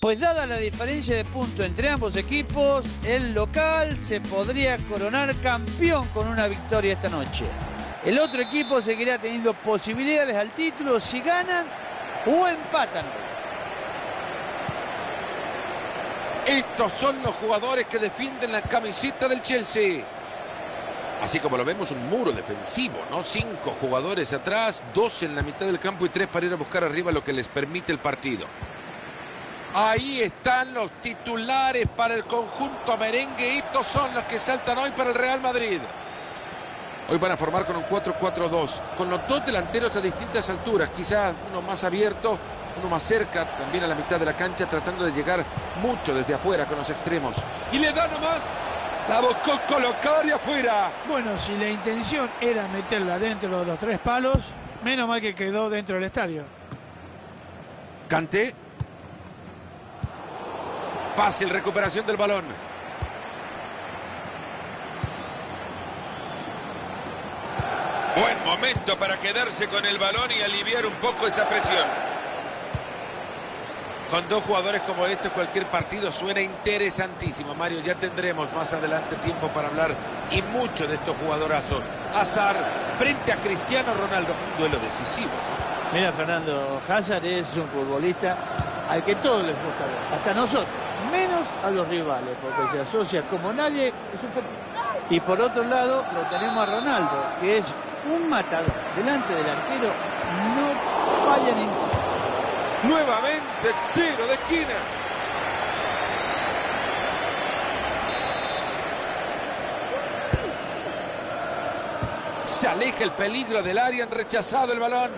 Pues dada la diferencia de puntos entre ambos equipos, el local se podría coronar campeón con una victoria esta noche. El otro equipo seguirá teniendo posibilidades al título si ganan o empatan. Estos son los jugadores que defienden la camiseta del Chelsea. Así como lo vemos, un muro defensivo, ¿no? Cinco jugadores atrás, dos en la mitad del campo y tres para ir a buscar arriba lo que les permite el partido. Ahí están los titulares para el conjunto merengue. Estos son los que saltan hoy para el Real Madrid. Hoy van a formar con un 4-4-2, con los dos delanteros a distintas alturas, quizás uno más abierto, uno más cerca, también a la mitad de la cancha, tratando de llegar mucho desde afuera con los extremos. Y le da nomás, la buscó colocar y afuera. Bueno, si la intención era meterla dentro de los tres palos, menos mal que quedó dentro del estadio. Canté. Fácil recuperación del balón. Buen momento para quedarse con el balón y aliviar un poco esa presión. Con dos jugadores como estos, cualquier partido suena interesantísimo. Mario, ya tendremos más adelante tiempo para hablar y mucho de estos jugadorazos. Azar frente a Cristiano Ronaldo, un duelo decisivo. Mira, Fernando, Hazard es un futbolista al que todos les gusta ver, hasta nosotros, menos a los rivales, porque se asocia como nadie. Y por otro lado, lo tenemos a Ronaldo, que es un matador. Delante del arquero no falla ningún. Nuevamente tiro de esquina. Se aleja el peligro del área, han rechazado el balón.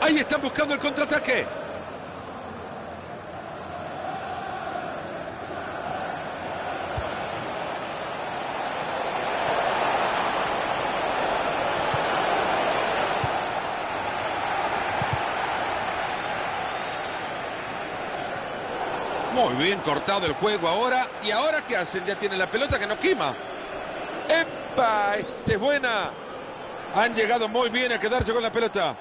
Ahí están buscando el contraataque. Muy bien cortado el juego ahora. ¿Y ahora qué hacen? Ya tiene la pelota que no quema. ¡Epa! Este es buena. Han llegado muy bien a quedarse con la pelota.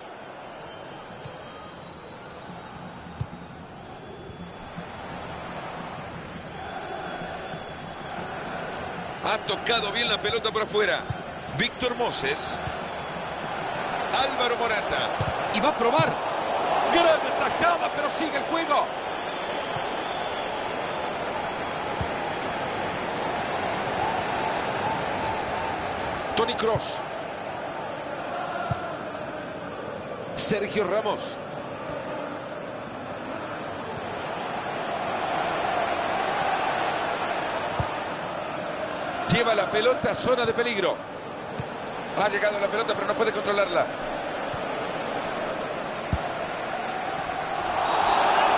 Ha tocado bien la pelota por afuera. Víctor Moses. Álvaro Morata. Y va a probar. Gran atajada, pero sigue el juego. Tony Cross. Sergio Ramos. Lleva la pelota a zona de peligro. Ha llegado la pelota, pero no puede controlarla.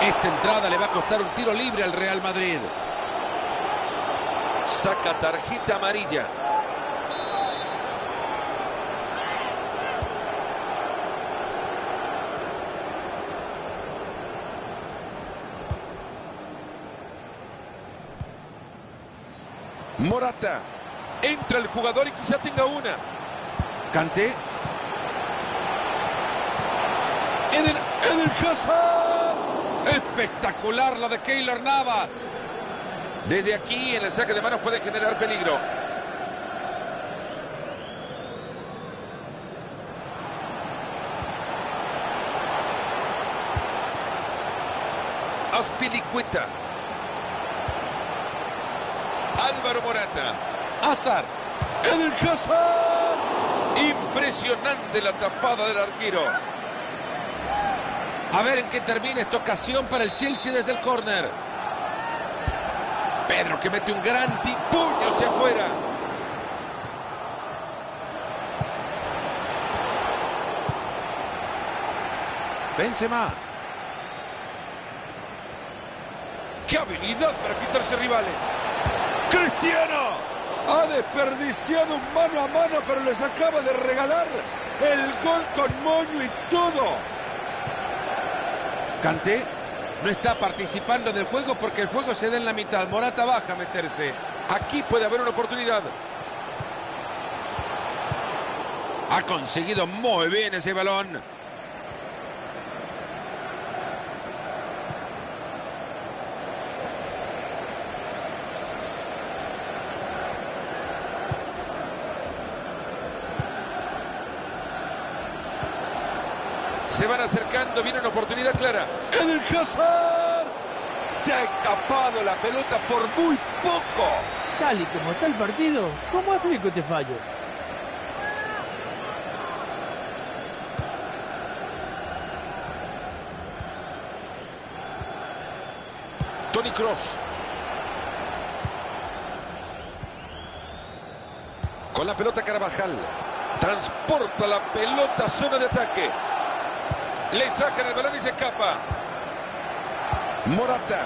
Esta entrada le va a costar un tiro libre al Real Madrid. Saca tarjeta amarilla. Morata. Entra el jugador y quizá tenga una. Cante. Eden, Eden Hazard. Espectacular la de Keylor Navas. Desde aquí en el saque de manos puede generar peligro. Aspilicueta. Álvaro Morata. Eden Hazard. Impresionante la tapada del arquero. A ver en qué termina esta ocasión para el Chelsea desde el córner. Pedro que mete un gran puño hacia afuera. Benzema. ¡Qué habilidad para quitarse rivales! ¡Cristiano! Ha desperdiciado un mano a mano, pero les acaba de regalar el gol con moño y todo. Canté no está participando del juego porque el juego se da en la mitad. Morata baja a meterse. Aquí puede haber una oportunidad. Ha conseguido muy bien ese balón. Se van acercando, viene una oportunidad clara. ¡Eden Hazard! Se ha escapado la pelota por muy poco. Tal y como está el partido, ¿cómo explico este fallo? Tony Cross. Con la pelota Carvajal. Transporta la pelota a zona de ataque. Le sacan el balón y se escapa. Morata.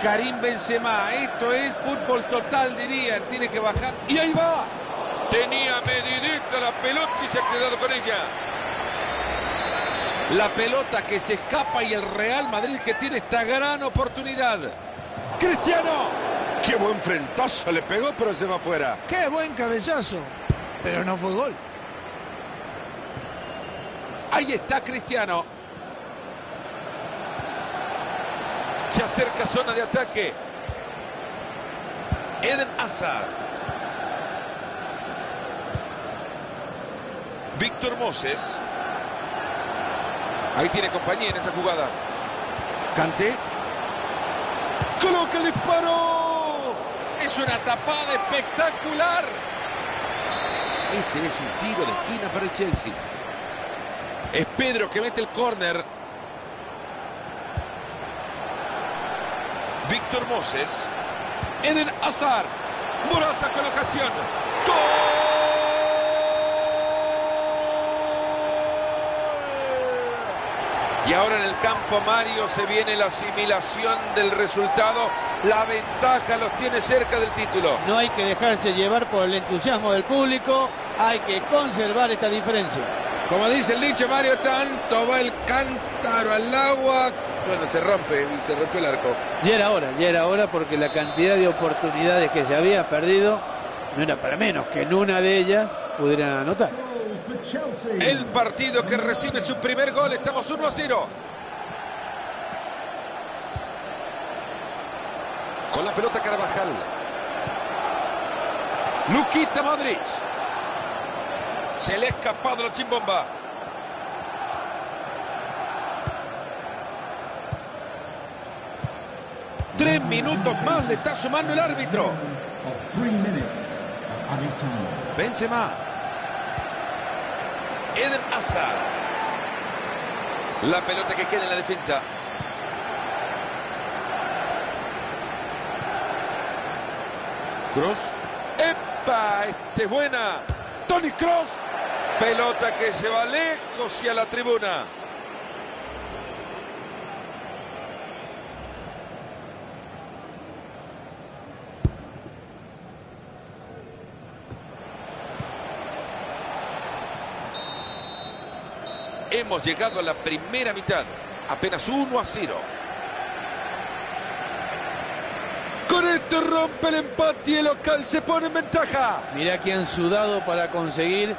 Karim Benzema. Esto es fútbol total, dirían. Tiene que bajar. Y ahí va. Tenía medidita la pelota y se ha quedado con ella. La pelota que se escapa y el Real Madrid que tiene esta gran oportunidad. Cristiano. Qué buen frentazo le pegó, pero se va afuera. ¡Qué buen cabezazo! Pero no fue gol. Ahí está Cristiano. Se acerca zona de ataque. Eden Hazard. Víctor Moses. Ahí tiene compañía en esa jugada. Cante. Coloca el disparo. Es una tapada espectacular. Ese es un tiro de esquina para el Chelsea. Es Pedro que mete el córner. Víctor Moses. Eden Hazard. Morata colocación. Y ahora en el campo Mario se viene la asimilación del resultado. La ventaja los tiene cerca del título. No hay que dejarse llevar por el entusiasmo del público. Hay que conservar esta diferencia. Como dice el dicho Mario, tanto va el cántaro al agua. Bueno, se rompe y se rompe el arco. Ya era hora, ya era hora porque la cantidad de oportunidades que se había perdido no era para menos que en una de ellas pudieran anotar. El partido que recibe su primer gol. Estamos 1 a 0. Con la pelota Carvajal. Luquita Modric. Se le ha escapado la chimbomba. Tres minutos más le está sumando el árbitro. Benzema. Eden Hazard. La pelota que queda en la defensa. Cross. ¡Epa! Este es buena. Tony Cross. Pelota que se va lejos y a la tribuna. Hemos llegado a la primera mitad. Apenas 1 a 0. Con esto rompe el empate y el local se pone en ventaja. Mira que han sudado para conseguir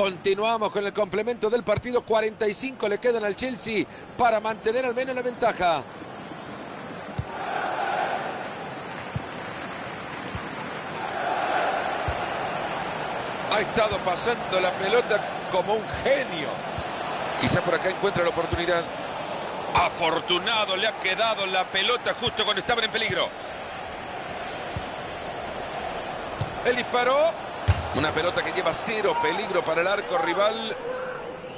Continuamos con el complemento del partido. 45 le quedan al Chelsea para mantener al menos la ventaja. Ha estado pasando la pelota como un genio. Quizá por acá encuentra la oportunidad. Afortunado le ha quedado la pelota justo cuando estaban en peligro. El disparó. Una pelota que lleva cero peligro para el arco rival.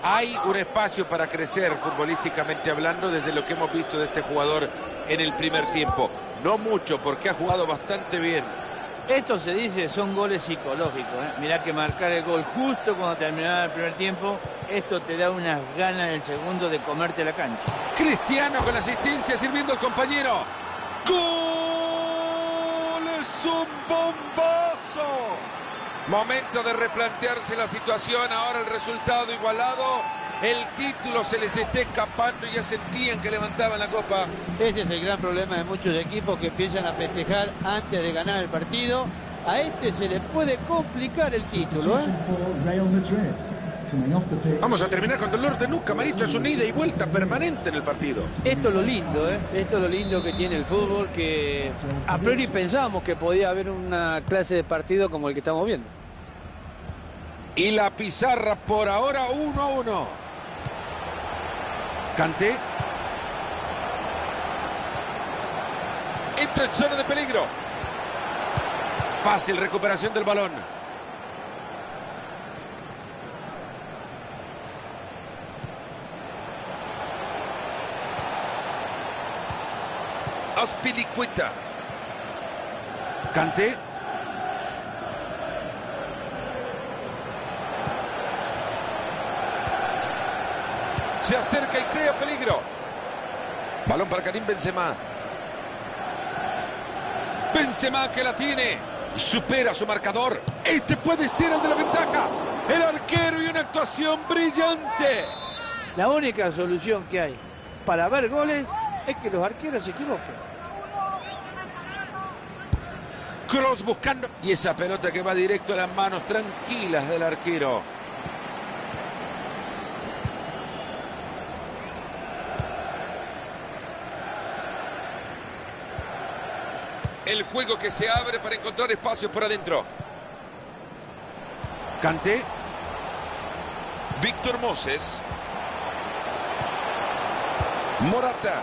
Hay un espacio para crecer futbolísticamente hablando desde lo que hemos visto de este jugador en el primer tiempo. No mucho porque ha jugado bastante bien. Esto se dice son goles psicológicos. ¿eh? Mirá que marcar el gol justo cuando terminaba el primer tiempo, esto te da unas ganas en el segundo de comerte la cancha. Cristiano con la asistencia sirviendo al compañero. ¡Gol! ¡Es un bombazo! Momento de replantearse la situación. Ahora el resultado igualado. el título se les esté escapando y ya sentían que levantaban la copa. Ese es el gran problema de muchos equipos que empiezan a festejar antes de ganar el partido. A este se le puede complicar el título. ¿eh? Vamos a terminar con dolor de nuca, Marito. Es una ida y vuelta permanente en el partido. Esto es lo lindo, ¿eh? Esto es lo lindo que tiene el fútbol, que a priori pensábamos que podía haber una clase de partido como el que estamos viendo. Y la pizarra por ahora 1 a 1. Canté. Entra en zona de peligro. Fácil recuperación del balón. Aspilicueta. Canté. Se acerca y crea peligro. Balón para Karim Benzema. Benzema que la tiene. Supera su marcador. Este puede ser el de la ventaja. El arquero y una actuación brillante. La única solución que hay para ver goles es que los arqueros se equivoquen. Cross buscando. Y esa pelota que va directo a las manos tranquilas del arquero. El juego que se abre para encontrar espacios por adentro. Canté. Víctor Moses. Morata.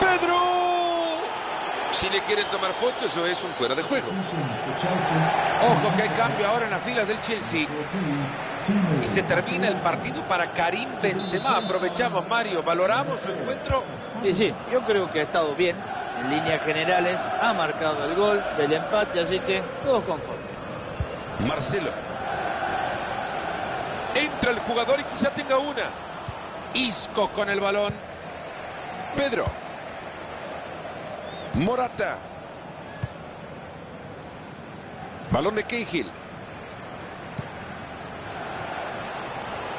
Pedro. Si le quieren tomar fotos, eso es un fuera de juego. Ojo que hay cambio ahora en las filas del Chelsea. Y se termina el partido para Karim Benzema. Aprovechamos, Mario. ¿Valoramos su encuentro? Sí, sí. Yo creo que ha estado bien. En líneas generales ha marcado el gol del empate, así que todos conformes. Marcelo. Entra el jugador y quizá tenga una. Isco con el balón. Pedro. Morata. Balón de Cahill.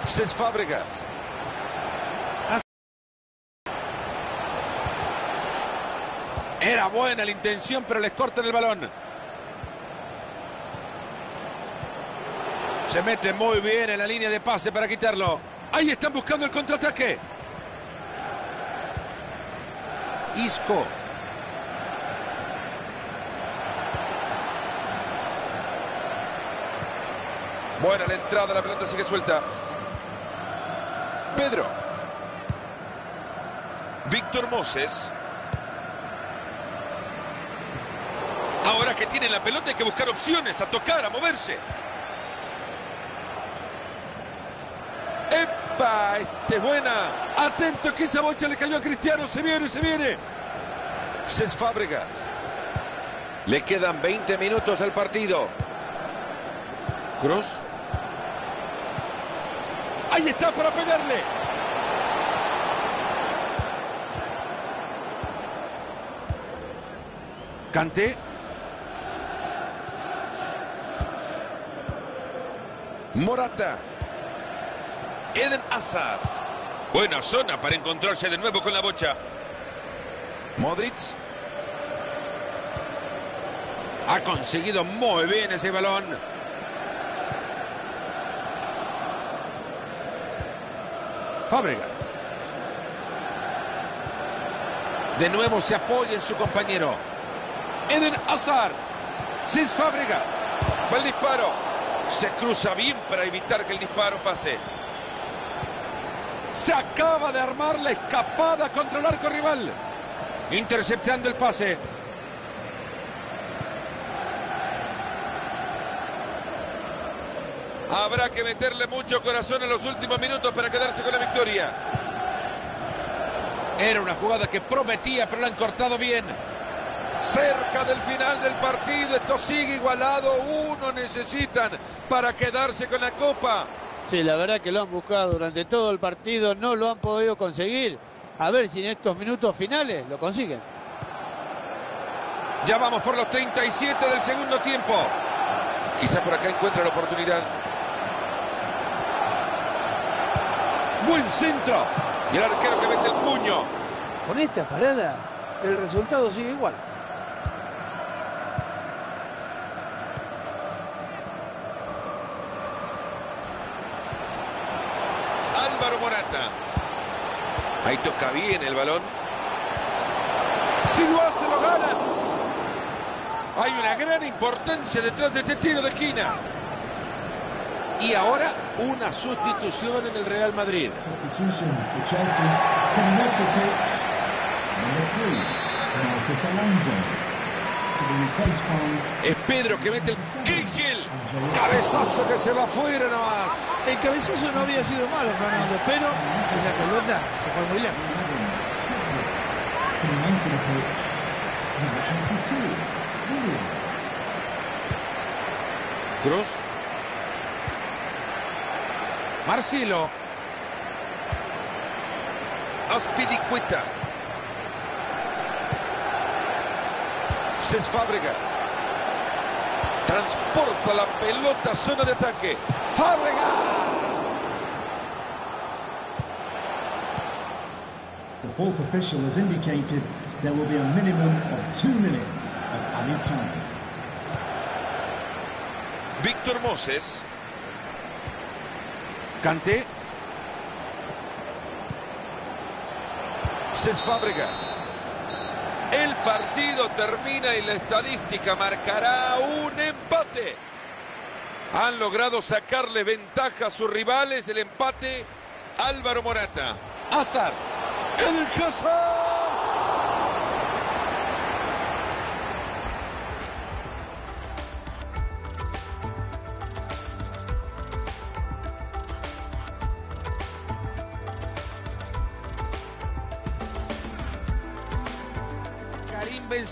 Cés Fábregas. Era buena la intención, pero les cortan el balón. Se mete muy bien en la línea de pase para quitarlo. Ahí están buscando el contraataque. Isco. Buena la entrada, la pelota sigue suelta. Pedro. Víctor Moses. Ahora que tiene la pelota hay que buscar opciones, a tocar, a moverse. ¡Epa! Este es buena. Atento que esa bocha le cayó a Cristiano. Se viene, se viene. Cés Fábregas. Le quedan 20 minutos al partido. Cross. Ahí está para pegarle. Canté. Morata. Eden Hazard. Buena zona para encontrarse de nuevo con la bocha. Modric. Ha conseguido muy bien ese balón. Fábregas. De nuevo se apoya en su compañero. Eden Hazard. Cis Fábregas. Va el disparo. Se cruza bien para evitar que el disparo pase. Se acaba de armar la escapada contra el arco rival. Interceptando el pase. Habrá que meterle mucho corazón en los últimos minutos para quedarse con la victoria. Era una jugada que prometía, pero la han cortado bien. Cerca del final del partido, esto sigue igualado. Uno necesitan para quedarse con la copa. Sí, la verdad que lo han buscado durante todo el partido, no lo han podido conseguir. A ver si en estos minutos finales lo consiguen. Ya vamos por los 37 del segundo tiempo. Quizá por acá encuentra la oportunidad. Buen centro. Y el arquero que mete el puño. Con esta parada, el resultado sigue igual. Álvaro Morata. Ahí toca bien el balón. Si lo hace, lo ganan. Hay una gran importancia detrás de este tiro de esquina. Y ahora una sustitución en el Real Madrid. Es Pedro que mete el. Cabezazo que se va afuera nomás. El cabezazo no había sido malo, Fernando, pero esa pelota se fue muy lejos. coming onto the pitch, number 22, William. Cruz. Marcelo. Aspilicueta. Cés Fábregas. Transporta la pelota a zona de ataque. Fábregas. The fourth official has indicated there will be a minimum of two minutes of added time. Víctor Moses. Canté. Cés Fábregas. El partido termina y la estadística marcará un empate. Han logrado sacarle ventaja a sus rivales el empate Álvaro Morata. Hazard. Eden Hazard.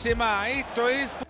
Benzema, esto es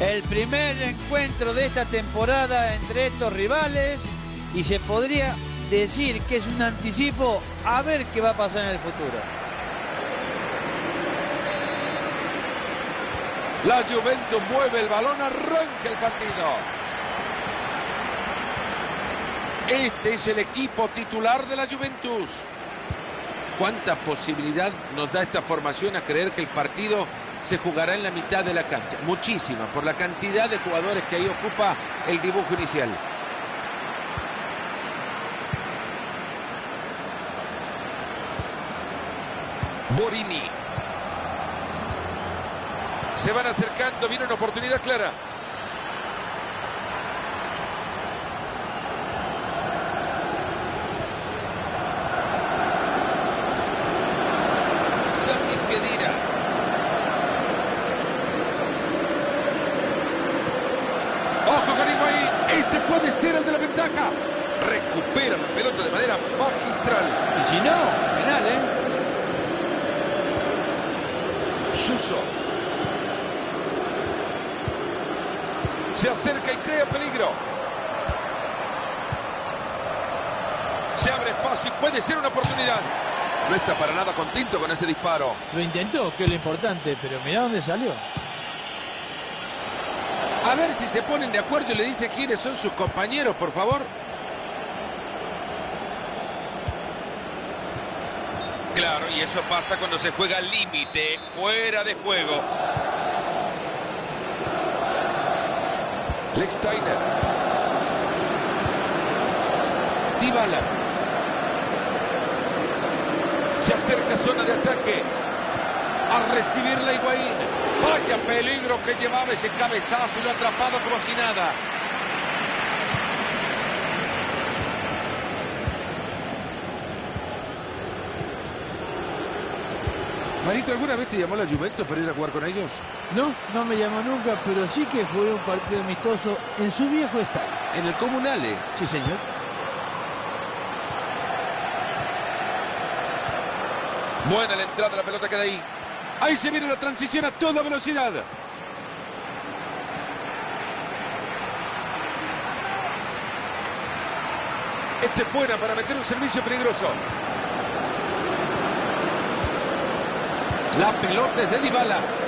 El primer encuentro de esta temporada entre estos rivales y se podría decir que es un anticipo a ver qué va a pasar en el futuro. La Juventus mueve el balón, arranca el partido. Este es el equipo titular de la Juventus. ¿Cuánta posibilidad nos da esta formación a creer que el partido se jugará en la mitad de la cancha? Muchísima, por la cantidad de jugadores que ahí ocupa el dibujo inicial. Borini. Se van acercando, viene una oportunidad clara. Sami Khedira. Ojo con Higuaín. Este puede ser el de la ventaja. Recupera la pelota de manera magistral. Y si no, penal, ¿eh? Suso. Se acerca y crea peligro. Se abre espacio y puede ser una oportunidad. No está para nada contento con ese disparo. Lo intentó, que es lo importante, pero mirá dónde salió. A ver si se ponen de acuerdo y le dice quiénes son sus compañeros, por favor. Claro, y eso pasa cuando se juega al límite, fuera de juego. Lex Steiner. Dybala. Se acerca a zona de ataque. A recibir la Higuaín. Vaya peligro que llevaba ese cabezazo y lo ha atrapado como si nada. Marito, ¿alguna vez te llamó la Juventus para ir a jugar con ellos? No, no me llamó nunca, pero sí que jugué un partido amistoso en su viejo estadio. En el Comunale. Sí, señor. Buena la entrada, la pelota queda ahí. Ahí se viene la transición a toda velocidad. Este es buena para meter un servicio peligroso. La pelota es de Dybala.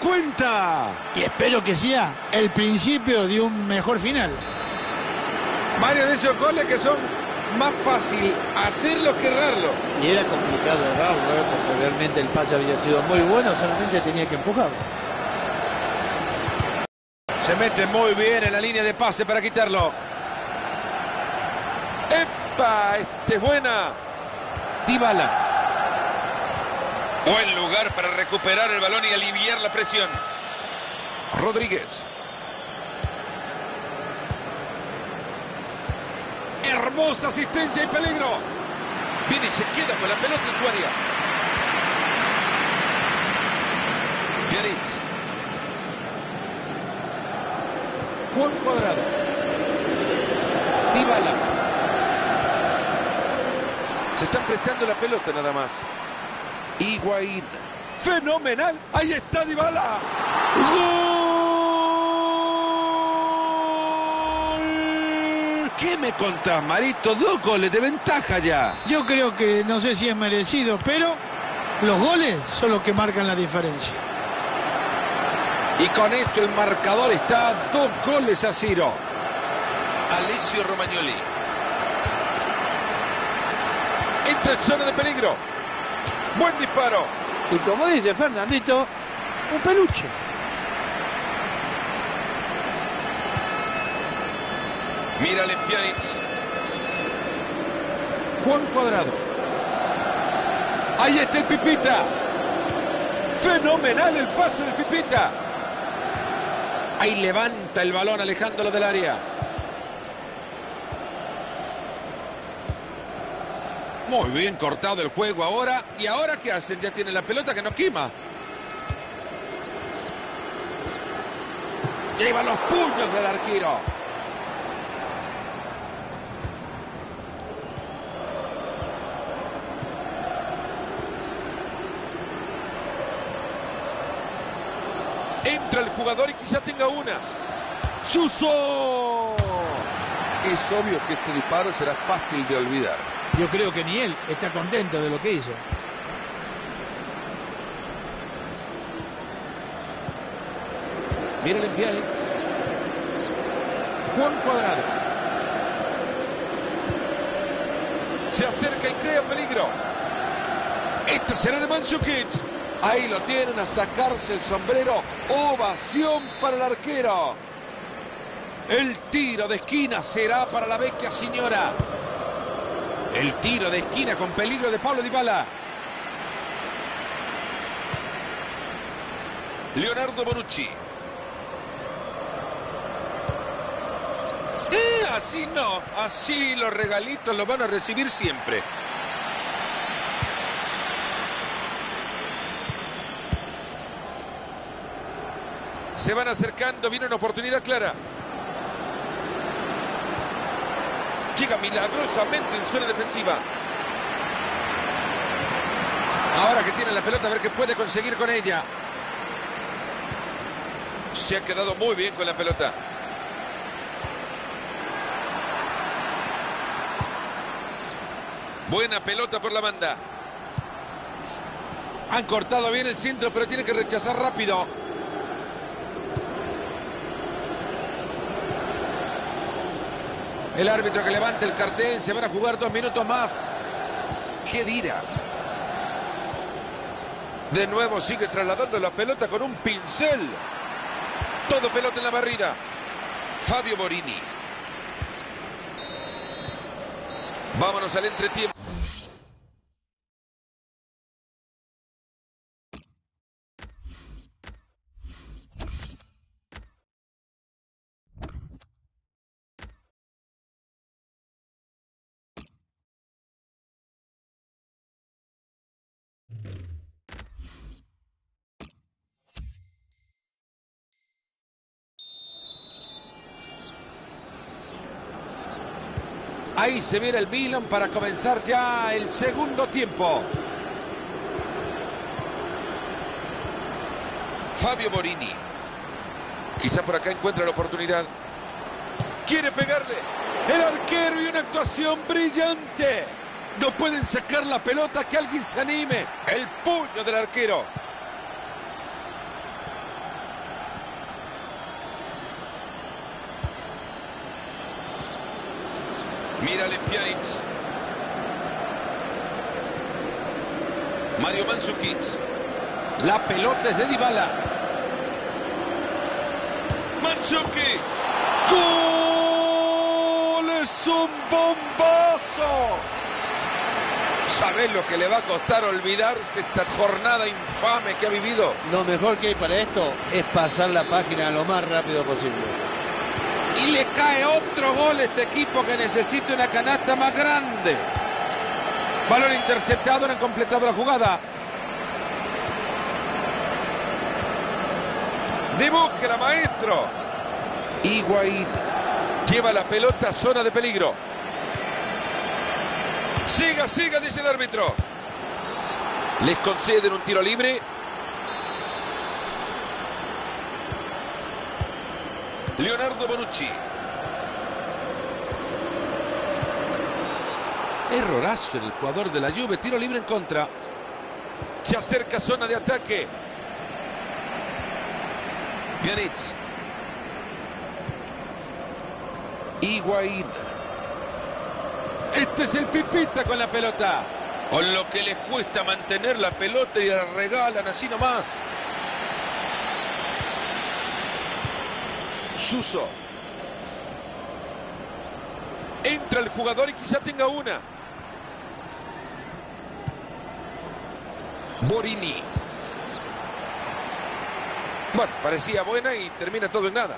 Cuenta. Y espero que sea el principio de un mejor final. Varios de esos goles que son más fácil hacerlos que errarlo. Y era complicado errarlo, ¿eh? porque realmente el pase había sido muy bueno, solamente tenía que empujarlo. Se mete muy bien en la línea de pase para quitarlo. ¡Epa! Este es buena. Dybala. Buen lugar para recuperar el balón y aliviar la presión. Rodríguez. Hermosa asistencia y peligro. Viene y se queda con la pelota en su área. Biarritz. Juan Cuadrado. Dybala. Se están prestando la pelota nada más. Higuaín. ¡Fenomenal! ¡Ahí está Dybala! ¡Gol! ¿Qué me contás, Marito? Dos goles de ventaja ya. Yo creo que no sé si es merecido, pero los goles son los que marcan la diferencia. Y con esto el marcador está a dos goles a cero. Alessio Romagnoli. Entra en zona de peligro. Buen disparo. Y como dice Fernandito, un peluche. Mírale Pjanic. Juan Cuadrado. Ahí está el Pipita. Fenomenal el paso del Pipita. Ahí levanta el balón alejándolo del área. Muy bien cortado el juego ahora. ¿Y ahora qué hacen? Ya tiene la pelota que no quima. Lleva los puños del arquero. Entra el jugador y quizá tenga una. ¡Suso! Es obvio que este disparo será fácil de olvidar. Yo creo que ni él está contento de lo que hizo. Miren el Pjanic. Juan Cuadrado. Se acerca y crea peligro. Este será de Mandzukic. Ahí lo tienen a sacarse el sombrero. Ovación para el arquero. El tiro de esquina será para la vecchia señora. El tiro de esquina con peligro de Pablo Dybala. Leonardo Bonucci. Eh, así no, así los regalitos los van a recibir siempre. Se van acercando, viene una oportunidad clara. Llega milagrosamente en zona defensiva. Ahora que tiene la pelota, a ver qué puede conseguir con ella. Se ha quedado muy bien con la pelota. Buena pelota por la banda. Han cortado bien el centro, pero tiene que rechazar rápido. El árbitro que levanta el cartel, se van a jugar dos minutos más. ¿Qué dirá? De nuevo sigue trasladando la pelota con un pincel. Todo pelota en la barrida. Fabio Borini. Vámonos al entretiempo. Ahí se viene el Milan para comenzar ya el segundo tiempo. Fabio Borini. Quizá por acá encuentra la oportunidad. Quiere pegarle. El arquero y una actuación brillante. No pueden sacar la pelota, que alguien se anime. El puño del arquero. Mira Pjanic. Mario Mandzukic. La pelota es de Dybala. Mandzukic. ¡Gol! ¡Es un bombazo! ¿Sabés lo que le va a costar olvidarse esta jornada infame que ha vivido? Lo mejor que hay para esto es pasar la página lo más rápido posible. Y le cae otro gol a este equipo que necesita una canasta más grande. Balón interceptado, no han completado la jugada. Dibújela, maestro. Higuaín lleva la pelota a zona de peligro. Siga, siga, dice el árbitro. Les conceden un tiro libre. Leonardo Bonucci. Errorazo en el jugador de la Juve. Tiro libre en contra. Se acerca zona de ataque. Pjanic. Higuaín. Este es el Pipita con la pelota. Con lo que les cuesta mantener la pelota y la regalan así nomás. Suso. Entra el jugador y quizá tenga una. Borini. Bueno, parecía buena y termina todo en nada.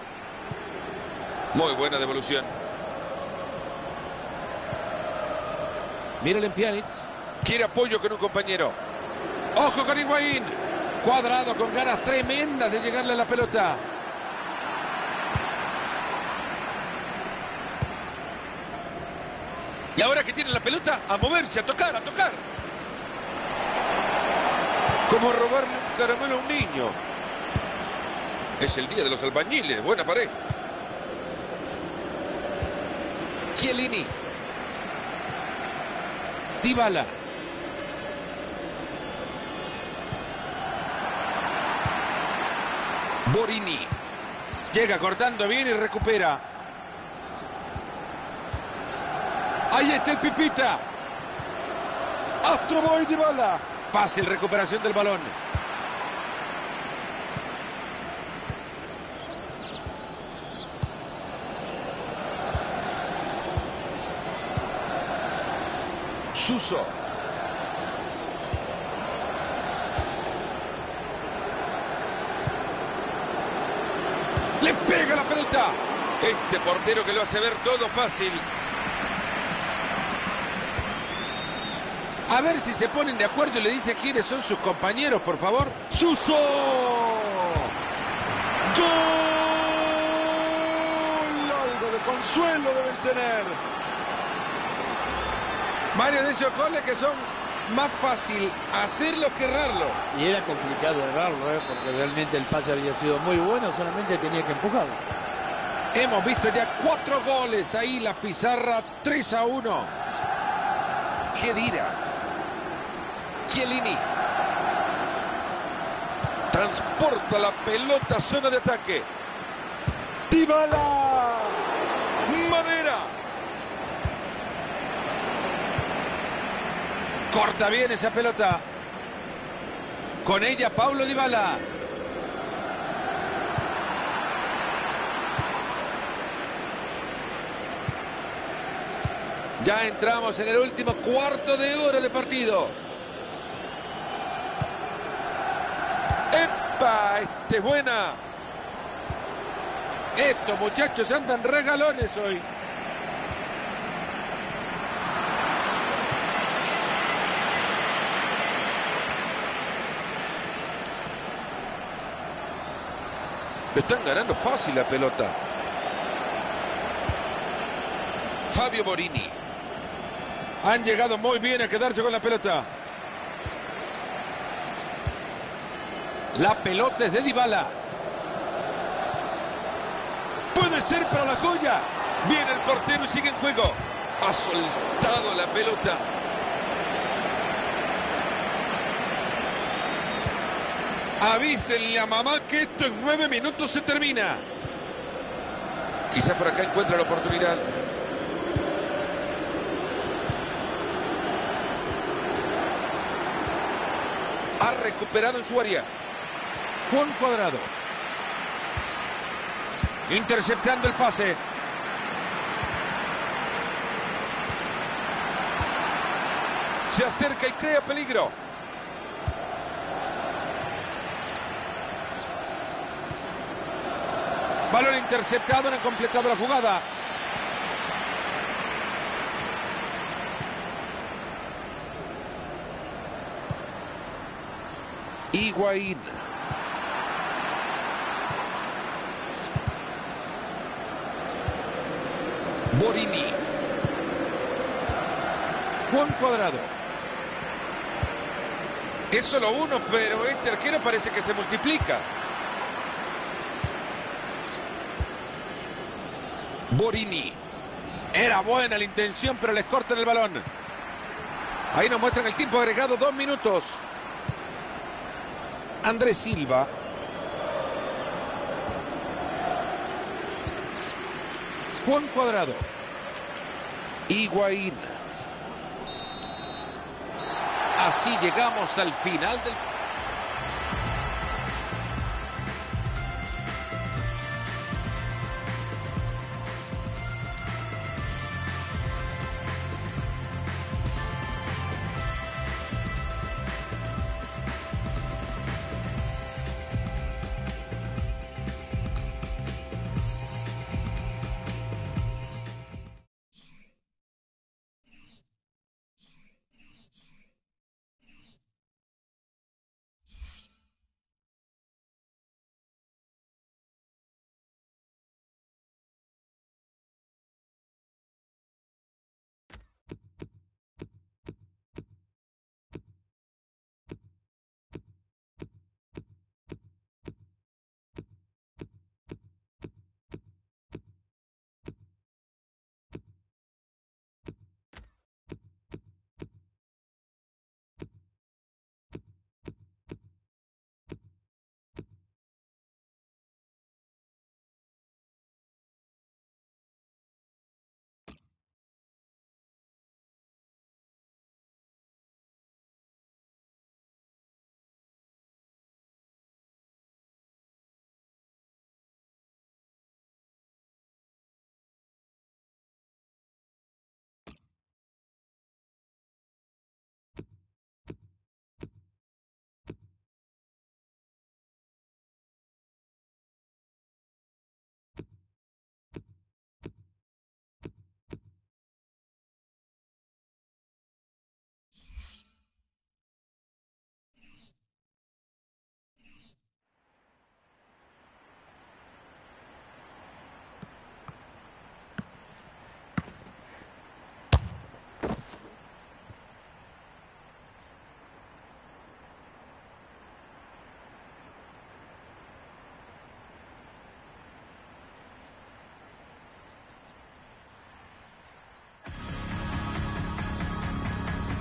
Muy buena devolución. Miren en Pjanic. Quiere apoyo con un compañero. Ojo con Higuaín. Cuadrado con ganas tremendas de llegarle a la pelota. Y ahora que tiene la pelota, a moverse, a tocar, a tocar. Como robarle un caramelo a un niño. Es el día de los albañiles. Buena pared. Chiellini. Dybala. Borini. Llega cortando bien y recupera. Ahí está el Pipita. Astro Boy Dybala. Fácil recuperación del balón. Suso. Le pega la pelota. Este portero que lo hace ver todo fácil. A ver si se ponen de acuerdo y le dice quiénes son sus compañeros, por favor. Suso. Gol. Algo de consuelo deben tener. Mario de esos goles que son más fácil hacerlos que errarlo. Y era complicado errarlo, ¿eh? porque realmente el pase había sido muy bueno, solamente tenía que empujarlo. Hemos visto ya cuatro goles ahí, la pizarra 3 a 1. ¿Qué dirá? Chiellini. Transporta la pelota a zona de ataque. Dybala. Madera. Corta bien esa pelota. Con ella Paulo Dybala. Ya entramos en el último cuarto de hora de partido. ¡Epa! Este es buena. Estos muchachos andan regalones hoy. Le están ganando fácil la pelota. Fabio Borini. Han llegado muy bien a quedarse con la pelota. La pelota es de Dybala. Puede ser para la joya. Viene el portero y sigue en juego. Ha soltado la pelota. Avísenle a mamá que esto en nueve minutos se termina. Quizá por acá encuentra la oportunidad. Ha recuperado en su área. Juan Cuadrado. Interceptando el pase. Se acerca y crea peligro. Balón interceptado, no han completado la jugada. Higuaín. Borini. Juan Cuadrado. Es solo uno, pero este arquero parece que se multiplica. Borini. Era buena la intención, pero les cortan el balón. Ahí nos muestran el tiempo agregado, dos minutos. Andrés Silva. Juan Cuadrado. Higuaín. Así llegamos al final del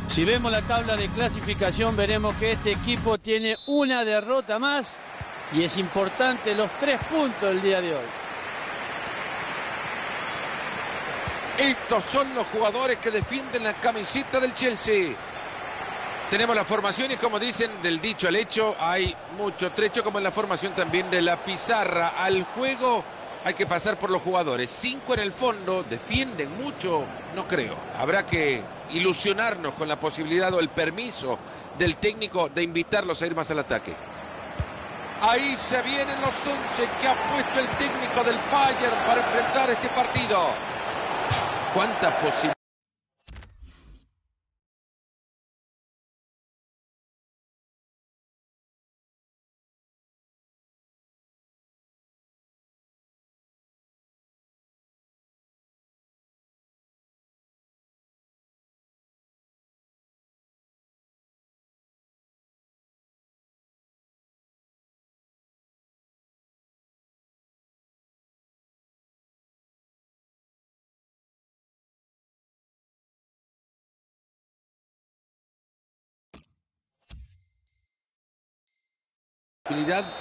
Si vemos la tabla de clasificación, veremos que este equipo tiene una derrota más y es importante los tres puntos del día de hoy. Estos son los jugadores que defienden la camiseta del Chelsea. Tenemos la formación y como dicen del dicho al hecho, hay mucho trecho como en la formación también de la pizarra. Al juego hay que pasar por los jugadores. Cinco en el fondo, defienden mucho, no creo. Habrá que ilusionarnos con la posibilidad o el permiso del técnico de invitarlos a ir más al ataque. Ahí se vienen los 11 que ha puesto el técnico del Bayern para enfrentar este partido. ¿Cuántas posibilidades?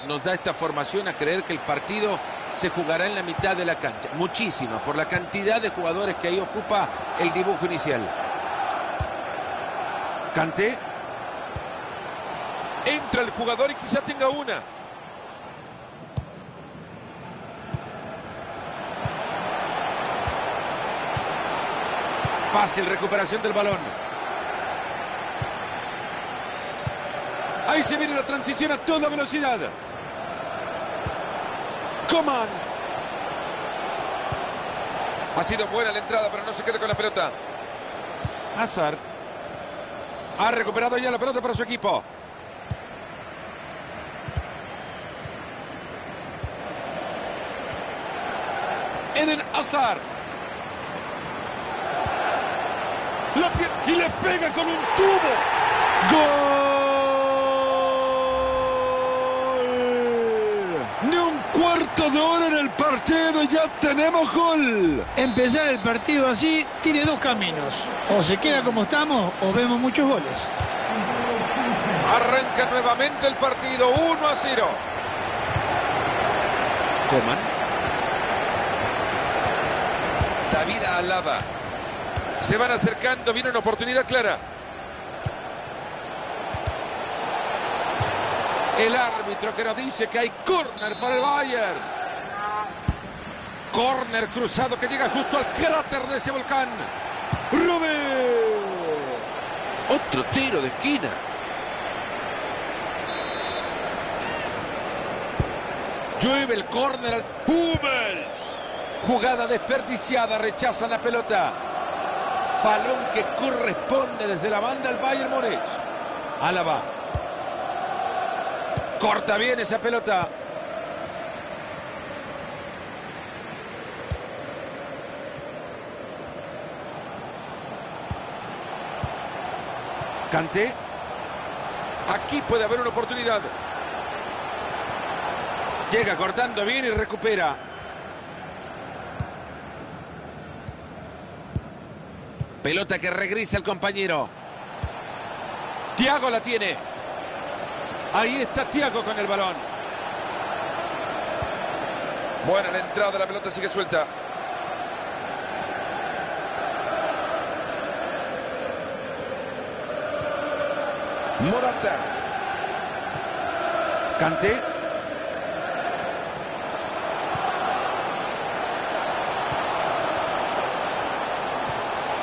Nos da esta formación a creer que el partido se jugará en la mitad de la cancha. Muchísima, por la cantidad de jugadores que ahí ocupa el dibujo inicial. Canté. Entra el jugador y quizá tenga una. Fácil recuperación del balón. Ahí se viene la transición a toda velocidad. Coman. Ha sido buena la entrada, pero no se queda con la pelota. Hazard. Ha recuperado ya la pelota para su equipo. Eden Hazard. y le pega con un tubo. ¡Gol! Cuarto de hora en el partido y ya tenemos gol. Empezar el partido así tiene dos caminos. O se queda como estamos o vemos muchos goles. Arranca nuevamente el partido 1 a 0. Coman. David Alaba. Se van acercando, viene una oportunidad clara. El árbitro que nos dice que hay córner para el Bayern. Córner cruzado que llega justo al cráter de ese volcán. Rubén. Otro tiro de esquina. Llueve el córner al Hummels. Jugada desperdiciada, rechazan la pelota. Balón que corresponde desde la banda al Bayern Múnich. Álava Corta bien esa pelota. Cante. Aquí puede haber una oportunidad. Llega cortando bien y recupera. Pelota que regresa el compañero. Tiago la tiene. Ahí está Tiago con el balón. Buena la entrada, la pelota sigue suelta. Morata. Cante.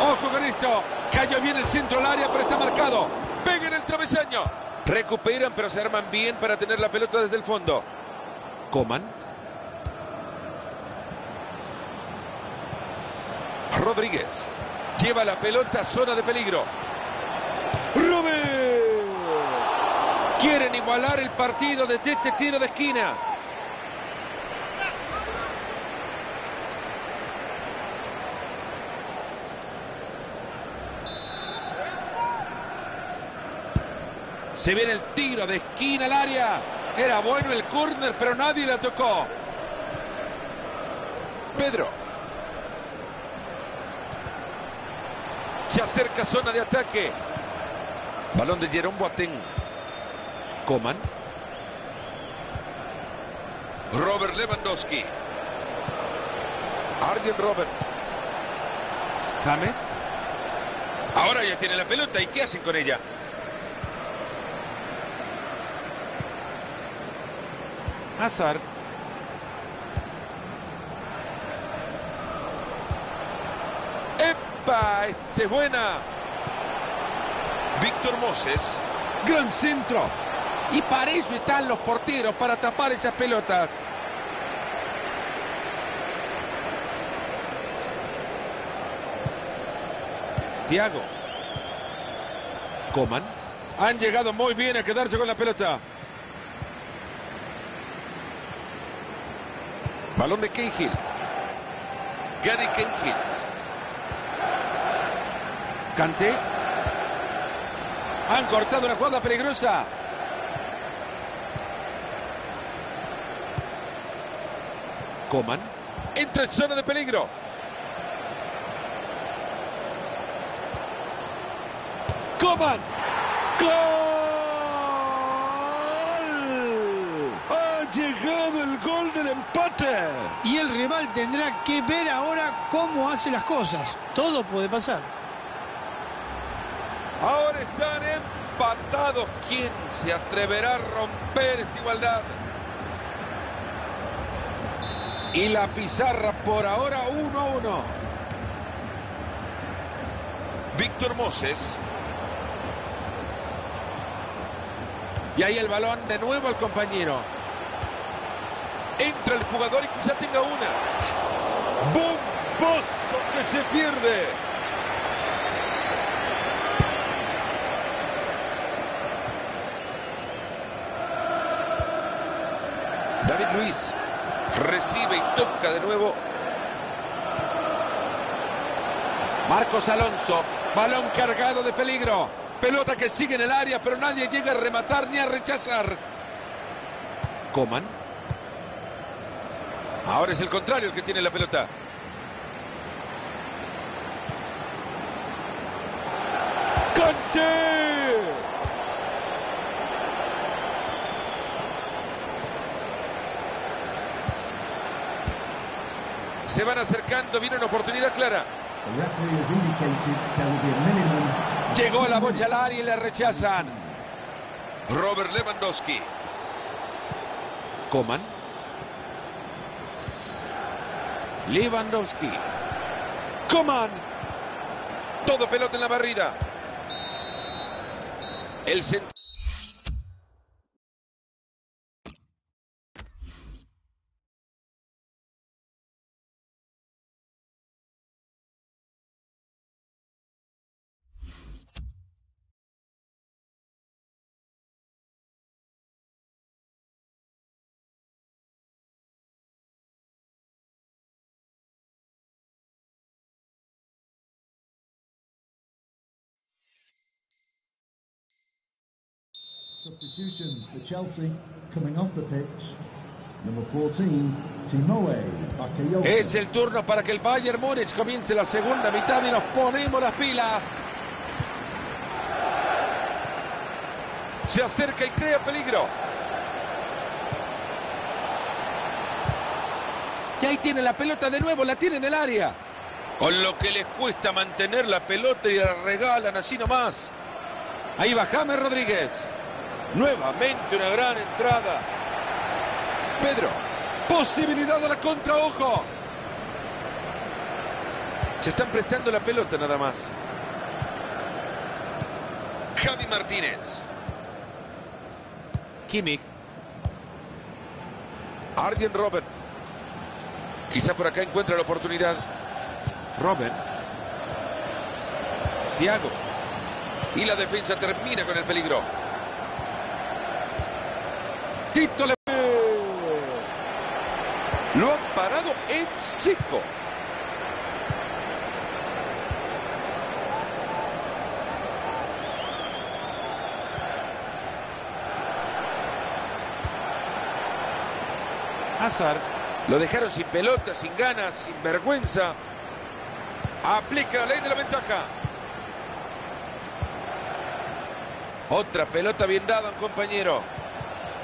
Ojo con esto. Cayó bien el centro del área, pero está marcado. Pega en el travesaño. Recuperan, pero se arman bien para tener la pelota desde el fondo. Coman. Rodríguez. Lleva la pelota a zona de peligro. Rubén. Quieren igualar el partido desde este tiro de esquina. Se viene el tiro de esquina al área. Era bueno el córner, pero nadie la tocó. Pedro. Se acerca zona de ataque. Balón de Jerome Boateng. Coman. Robert Lewandowski. Arjen Robert. James. Ahora ya tiene la pelota. ¿Y qué hacen con ella? Hazard. ¡Epa! Este es buena. Víctor Moses. Gran centro. Y para eso están los porteros, para tapar esas pelotas. Thiago. Coman. Han llegado muy bien a quedarse con la pelota. Balón de Cahill. Gary Cahill. Canté. Han cortado una jugada peligrosa. Coman. Entra en zona de peligro. Coman. ¡Gol! Ha llegado el gol del empate. Y el rival tendrá que ver ahora cómo hace las cosas. Todo puede pasar. Ahora están empatados. ¿Quién se atreverá a romper esta igualdad? Y la pizarra por ahora 1-1. Víctor Moses. Y ahí el balón de nuevo al compañero. El jugador y quizá tenga una. ¡Bomboso que se pierde! David Luis recibe y toca de nuevo. Marcos Alonso. Balón cargado de peligro. Pelota que sigue en el área, pero nadie llega a rematar ni a rechazar. Coman. Ahora es el contrario el que tiene la pelota. ¡Cante! Se van acercando, viene una oportunidad clara. Llegó la bocha al área y le rechazan. Robert Lewandowski. Coman. Lewandowski. Coman. Todo pelota en la barrida. El centro. For Chelsea coming off the pitch. Number 14, Timoe Bakayoko. Es el turno para que el Bayern Múnich comience la segunda mitad y nos ponemos las pilas. Se acerca y crea peligro. Y ahí tiene la pelota de nuevo, la tiene en el área. Con lo que les cuesta mantener la pelota y la regalan así nomás. Ahí va James Rodríguez. Nuevamente una gran entrada. Pedro. Posibilidad de la contra, ojo. Se están prestando la pelota nada más. Javi Martínez. Kimmich. Arjen Robert. Quizá por acá encuentra la oportunidad. Robert. Thiago. Y la defensa termina con el peligro. Tito le... Lo han parado en seco. Hazard. Lo dejaron sin pelota, sin ganas, sin vergüenza. Aplica la ley de la ventaja. Otra pelota bien dada, compañero.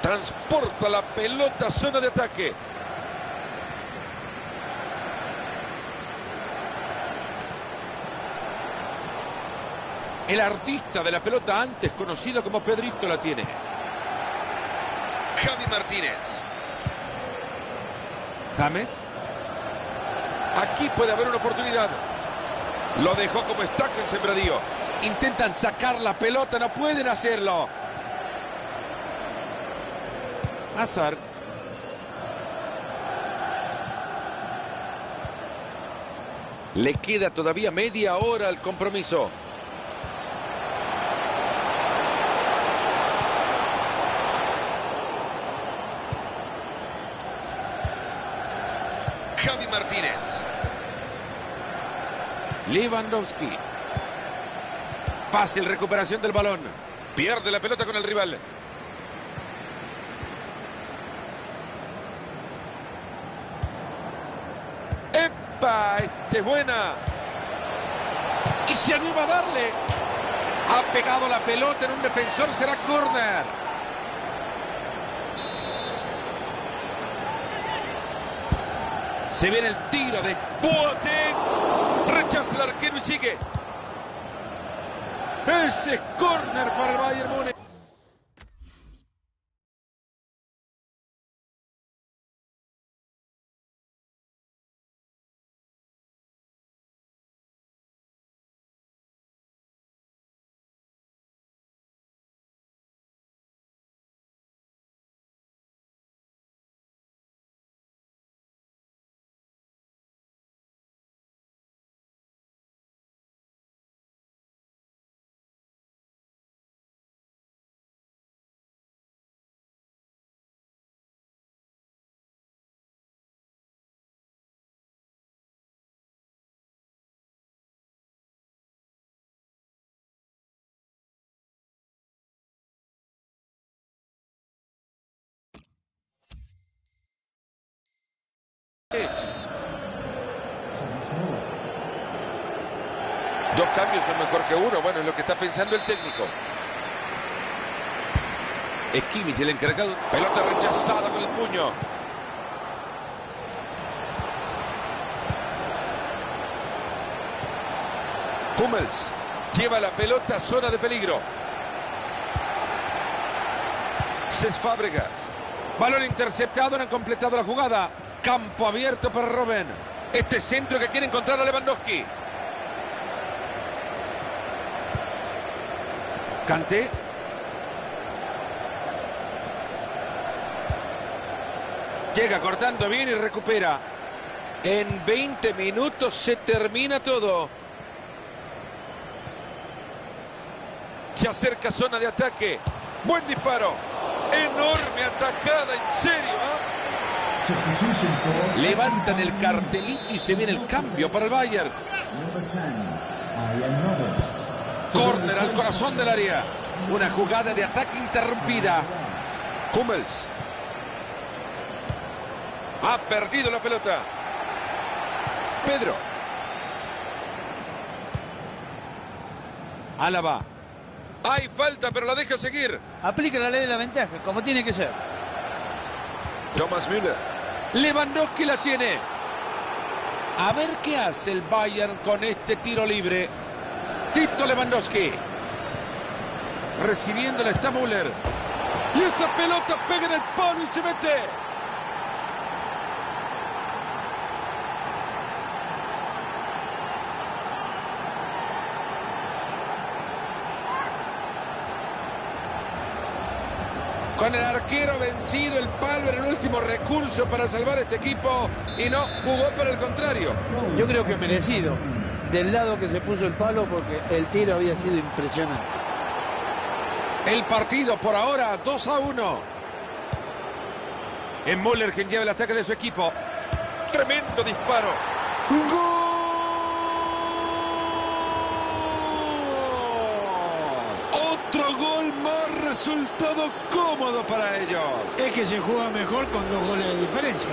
Transporta la pelota a zona de ataque. El artista de la pelota antes conocido como Pedrito la tiene. Javi Martínez. James. Aquí puede haber una oportunidad. Lo dejó como estaca en sembradío. Intentan sacar la pelota, no pueden hacerlo. Hazard. Le queda todavía media hora al compromiso. Javi Martínez. Lewandowski. Fácil recuperación del balón. Pierde la pelota con el rival. ¡Epa! Este es buena. Y se anima a darle. Ha pegado la pelota en un defensor. Será córner. Se viene el tiro de Boateng. Rechaza el arquero y sigue. Ese es córner para el Bayern Múnich. Dos cambios son mejor que uno. Bueno, es lo que está pensando el técnico. Es el encargado. Pelota rechazada con el puño. Hummels lleva la pelota a zona de peligro. Cés Fábregas. Balón interceptado, no han completado la jugada. Campo abierto para Robben. Este centro que quiere encontrar a Lewandowski. Kanté. Llega cortando bien y recupera. En 20 minutos se termina todo. Se acerca zona de ataque. Buen disparo. Enorme atajada, en serio. Levantan el cartelito y se viene el cambio para el Bayern. number 10, Arjen Robben. To the Corner al corazón del área. Una jugada de ataque interrumpida. Hummels. Ha perdido la pelota. Pedro. Álava. Hay falta, pero la deja seguir. Aplica la ley de la ventaja, como tiene que ser. Thomas Müller. Lewandowski la tiene. A ver qué hace el Bayern con este tiro libre. Tito Lewandowski. Recibiéndola está Müller. Y esa pelota pega en el palo y se mete. Con el arquero vencido, el palo era el último recurso para salvar este equipo y no jugó para el contrario. Yo creo que merecido. Del lado que se puso el palo porque el tiro había sido impresionante. El partido por ahora 2 a 1. En Müller quien lleva el ataque de su equipo. Tremendo disparo. ¡Gol! Otro gol más resultado cómodo para ellos. Es que se juega mejor con dos goles de diferencia.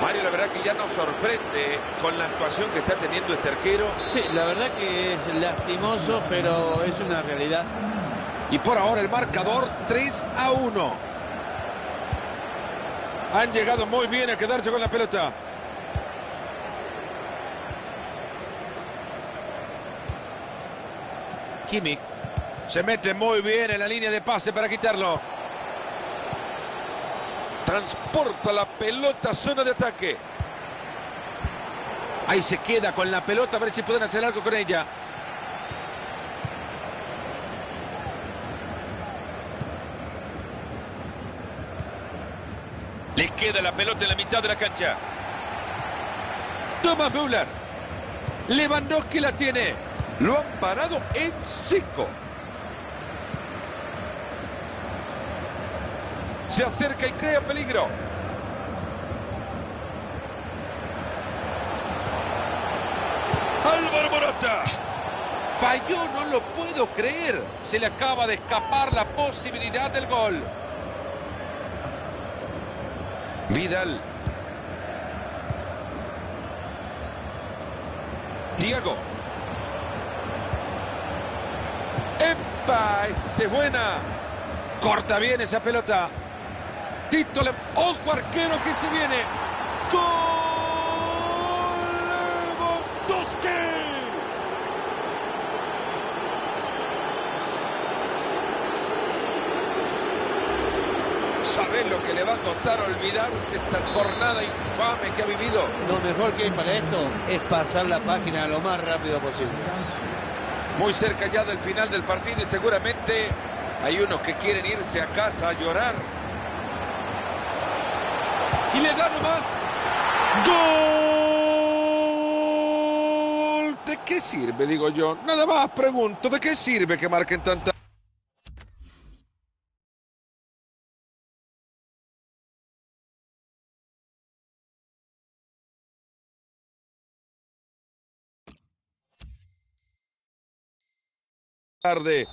Mario, la verdad que ya nos sorprende con la actuación que está teniendo este arquero. Sí, la verdad que es lastimoso, pero es una realidad. Y por ahora el marcador 3 a 1. Han llegado muy bien a quedarse con la pelota. Kimmich se mete muy bien en la línea de pase para quitarlo. Transporta la pelota a zona de ataque. Ahí se queda con la pelota a ver si pueden hacer algo con ella. Les queda la pelota en la mitad de la cancha. Thomas Müller. Lewandowski la tiene. Lo han parado en seco. Se acerca y crea peligro. Álvaro Morata. Falló, no lo puedo creer. Se le acaba de escapar la posibilidad del gol. Vidal. Diego. ¡Epa! Este es buena. Corta bien esa pelota. Tito le... ¡Ojo arquero que se viene! ¡Gol! ¡Lewandowski! ¿Sabés lo que le va a costar olvidarse esta jornada infame que ha vivido? Lo mejor que hay para esto es pasar la página lo más rápido posible. Muy cerca ya del final del partido y seguramente hay unos que quieren irse a casa a llorar. Y le da nomás. ¡Gol! ¿De qué sirve, digo yo? Nada más pregunto, ¿de qué sirve que marquen tanta... tarde.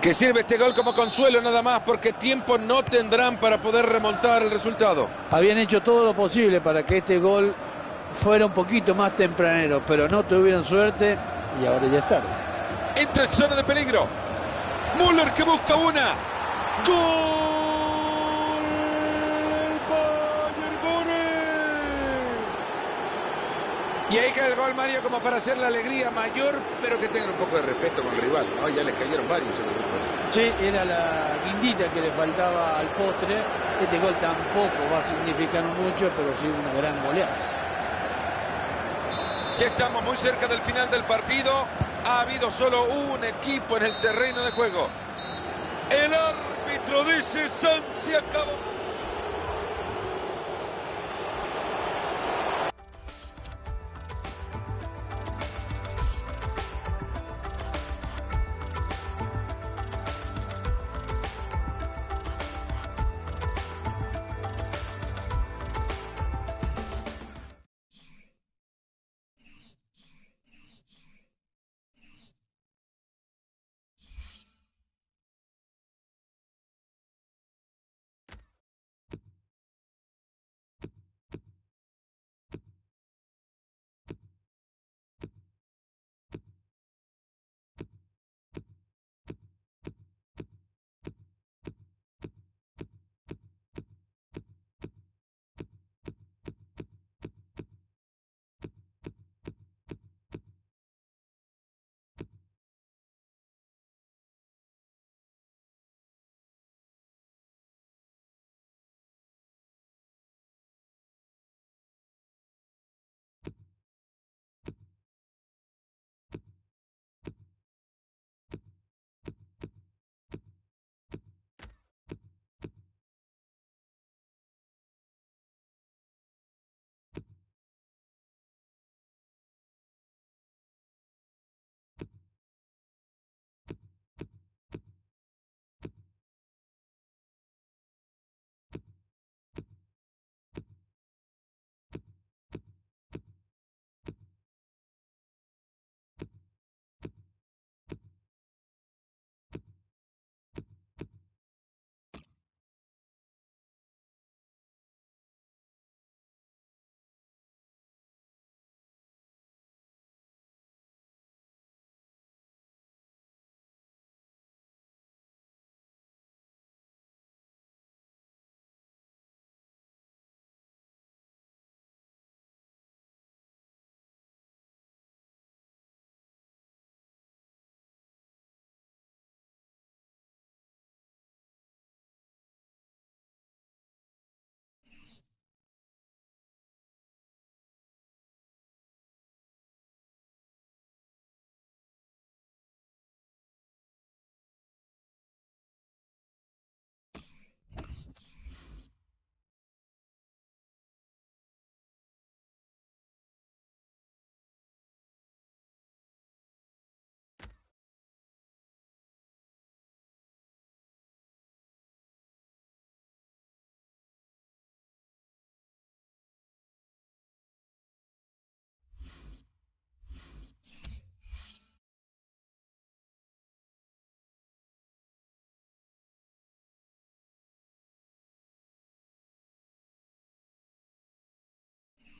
Que sirve este gol como consuelo nada más porque tiempo no tendrán para poder remontar el resultado. Habían hecho todo lo posible para que este gol fuera un poquito más tempranero, pero no tuvieron suerte y ahora ya es tarde. Entra en zona de peligro. Müller que busca una. ¡Gol! Bayern Múnich. Y ahí cae el gol Mario como para hacer la alegría mayor, pero que tengan un poco de respeto con el rival. ¿no? Ya le cayeron varios en los. Sí, era la guindita que le faltaba al postre. Este gol tampoco va a significar mucho, pero sí una gran goleada. Ya estamos muy cerca del final del partido. Ha habido solo un equipo en el terreno de juego. El árbitro dice San se acabó.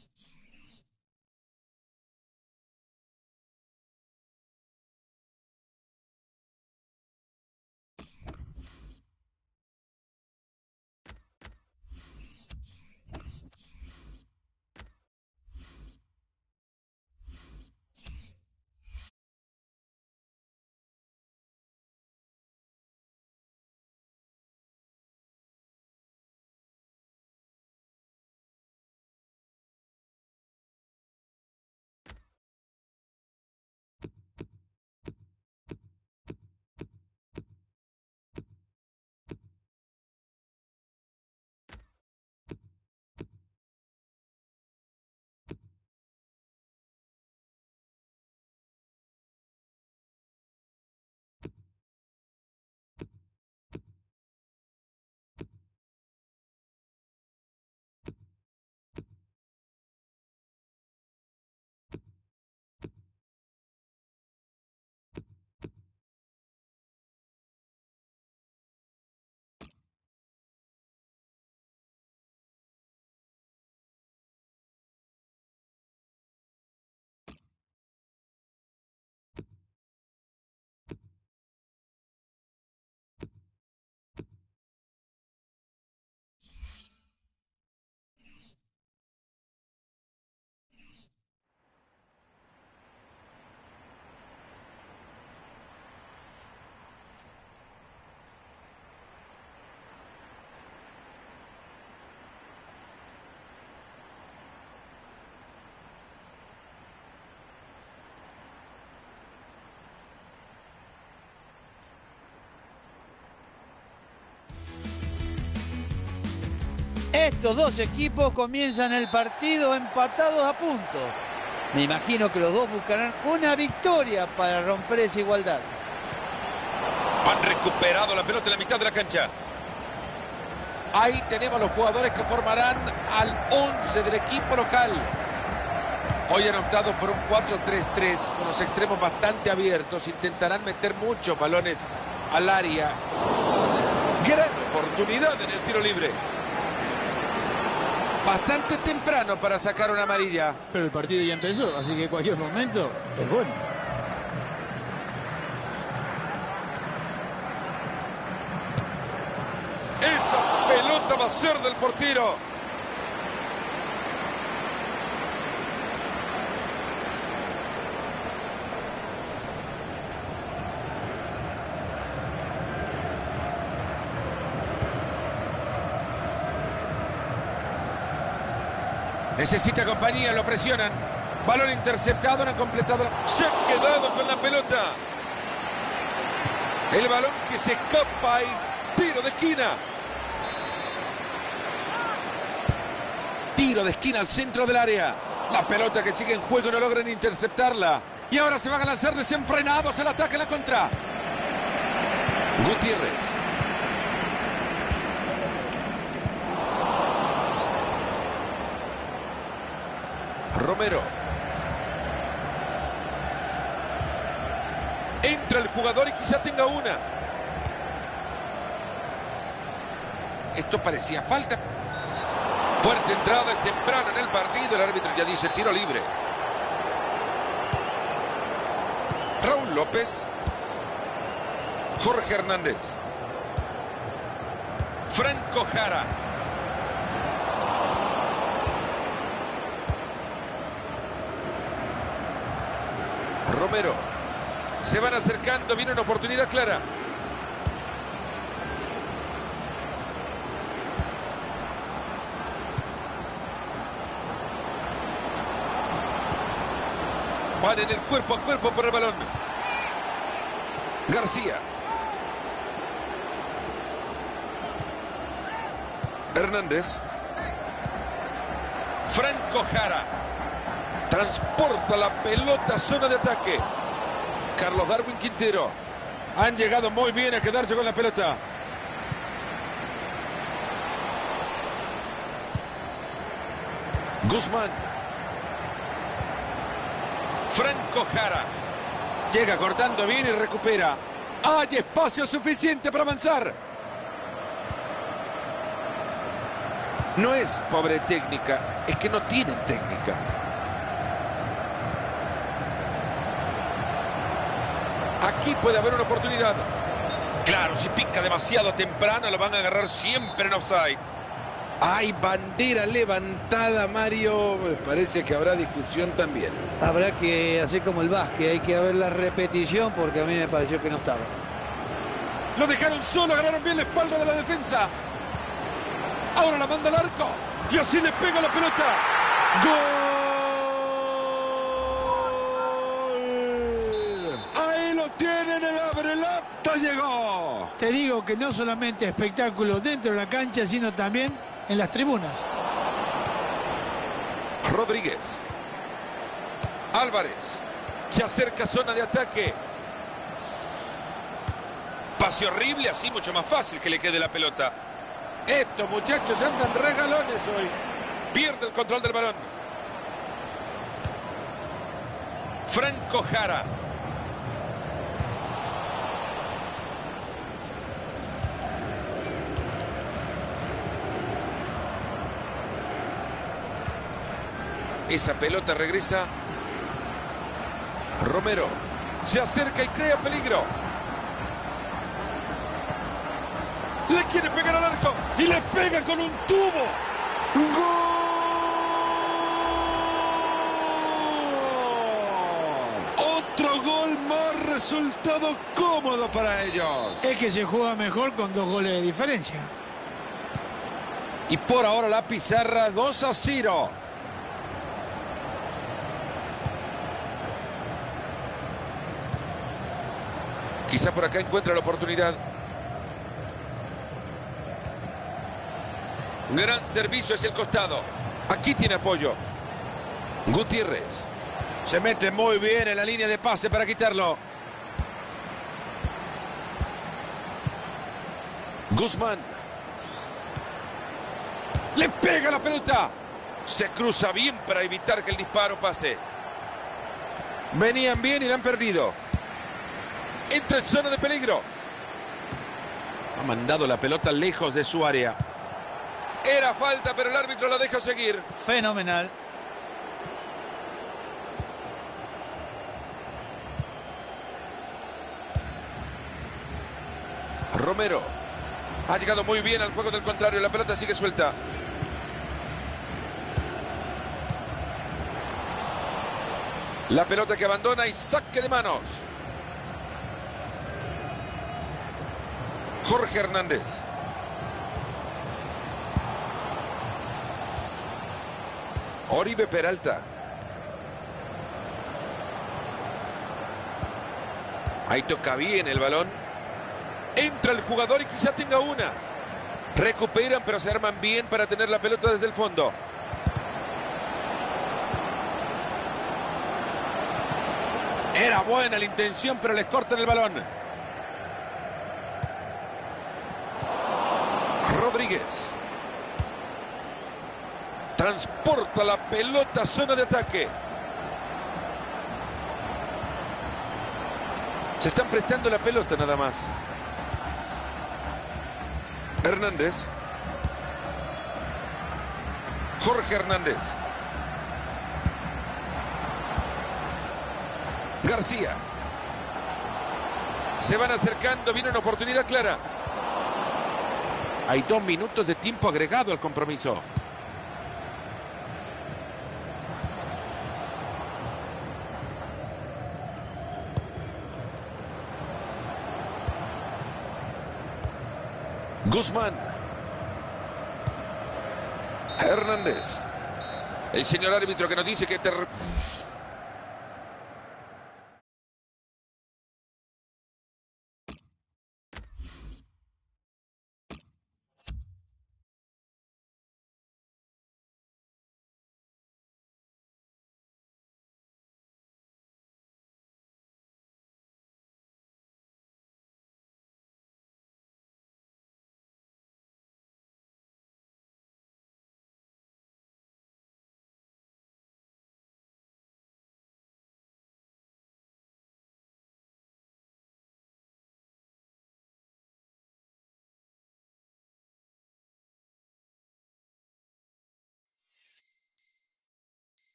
Christ. Estos dos equipos comienzan el partido empatados a puntos. Me imagino que los dos buscarán una victoria para romper esa igualdad. Han recuperado la pelota en la mitad de la cancha. Ahí tenemos los jugadores que formarán al 11 del equipo local. Hoy han optado por un 4-3-3 con los extremos bastante abiertos. Intentarán meter muchos balones al área. Gran oportunidad en el tiro libre. Bastante temprano para sacar una amarilla. Pero el partido ya empezó, así que cualquier momento es bueno. Esa pelota va a ser del portero. Necesita compañía, lo presionan. Balón interceptado, no han completado. la- Se ha quedado con la pelota. El balón que se escapa y tiro de esquina. Tiro de esquina al centro del área. La pelota que sigue en juego no logran interceptarla. Y ahora se van a lanzar desenfrenados el ataque en la contra. Gutiérrez. Romero. Entra el jugador y quizá tenga una. Esto parecía falta. Fuerte entrada, es temprano en el partido. El árbitro ya dice tiro libre. Raúl López. Jorge Hernández. Franco Jara. Romero. Se van acercando, viene una oportunidad clara. Van en el cuerpo a cuerpo por el balón. García. Hernández. Franco Jara. Transporta la pelota a zona de ataque. Carlos Darwin Quintero. Han llegado muy bien a quedarse con la pelota. Guzmán. Franco Jara. Llega cortando bien y recupera. Hay espacio suficiente para avanzar. No es pobre técnica, es que no tienen técnica. Aquí puede haber una oportunidad. Claro, si pica demasiado temprano, lo van a agarrar siempre en offside. Hay bandera levantada, Mario. Me parece que habrá discusión también. Habrá que hacer como el básquet, hay que ver la repetición porque a mí me pareció que no estaba. Lo dejaron solo, agarraron bien la espalda de la defensa. Ahora la manda al arco. Y así le pega la pelota. ¡Gol! Ahí lo tienen, el abre lata que no solamente espectáculo dentro de la cancha, sino también en las tribunas. Rodríguez. Álvarez. Se acerca a zona de ataque. Pase horrible, así mucho más fácil que le quede la pelota. Estos muchachos andan regalones hoy. Pierde el control del balón. Franco Jara. Esa pelota regresa. Romero. Se acerca y crea peligro. Le quiere pegar al arco. Y le pega con un tubo. ¡Gol! Otro gol más resultado cómodo para ellos. Es que se juega mejor con dos goles de diferencia. Y por ahora la pizarra 2 a 0. Quizá por acá encuentra la oportunidad. Gran servicio hacia el costado. Aquí tiene apoyo. Gutiérrez. Se mete muy bien en la línea de pase para quitarlo. Guzmán. Le pega la pelota. Se cruza bien para evitar que el disparo pase. Venían bien y la han perdido. Entra en zona de peligro. Ha mandado la pelota lejos de su área. Era falta, pero el árbitro la deja seguir. Fenomenal. Romero. Ha llegado muy bien al juego del contrario. La pelota sigue suelta. La pelota que abandona y saque de manos. Jorge Hernández. Oribe Peralta. Ahí toca bien el balón. Entra el jugador y quizá tenga una. Recuperan, pero se arman bien para tener la pelota desde el fondo. Era buena la intención, pero les cortan el balón. Transporta la pelota zona de ataque. Se están prestando la pelota nada más. Hernández. Jorge Hernández. García. Se van acercando, viene una oportunidad clara. Hay dos minutos de tiempo agregado al compromiso. Guzmán. Hernández. El señor árbitro que nos dice que... Ter...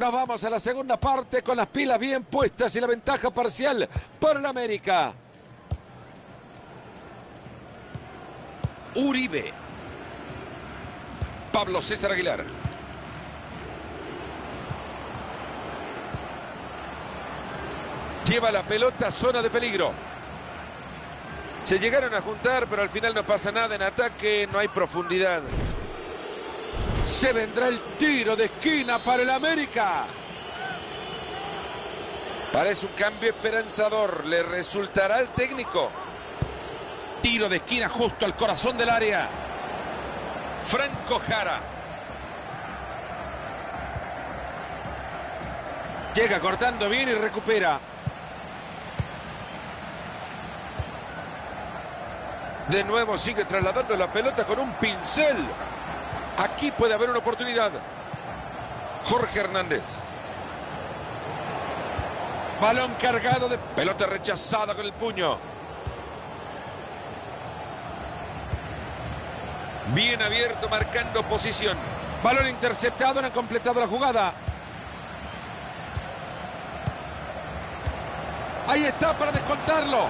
Nos vamos a la segunda parte con las pilas bien puestas y la ventaja parcial para la América. Uribe. Pablo César Aguilar. Lleva la pelota a zona de peligro. Se llegaron a juntar, pero al final no pasa nada en ataque, no hay profundidad. Se vendrá el tiro de esquina para el América. Parece un cambio esperanzador. ¿Le resultará al técnico? Tiro de esquina justo al corazón del área. Franco Jara. Llega cortando bien y recupera. De nuevo sigue trasladando la pelota con un pincel. Aquí puede haber una oportunidad. Jorge Hernández. Balón cargado de pelota rechazada con el puño. Bien abierto, marcando posición. Balón interceptado, no han completado la jugada. Ahí está para descontarlo.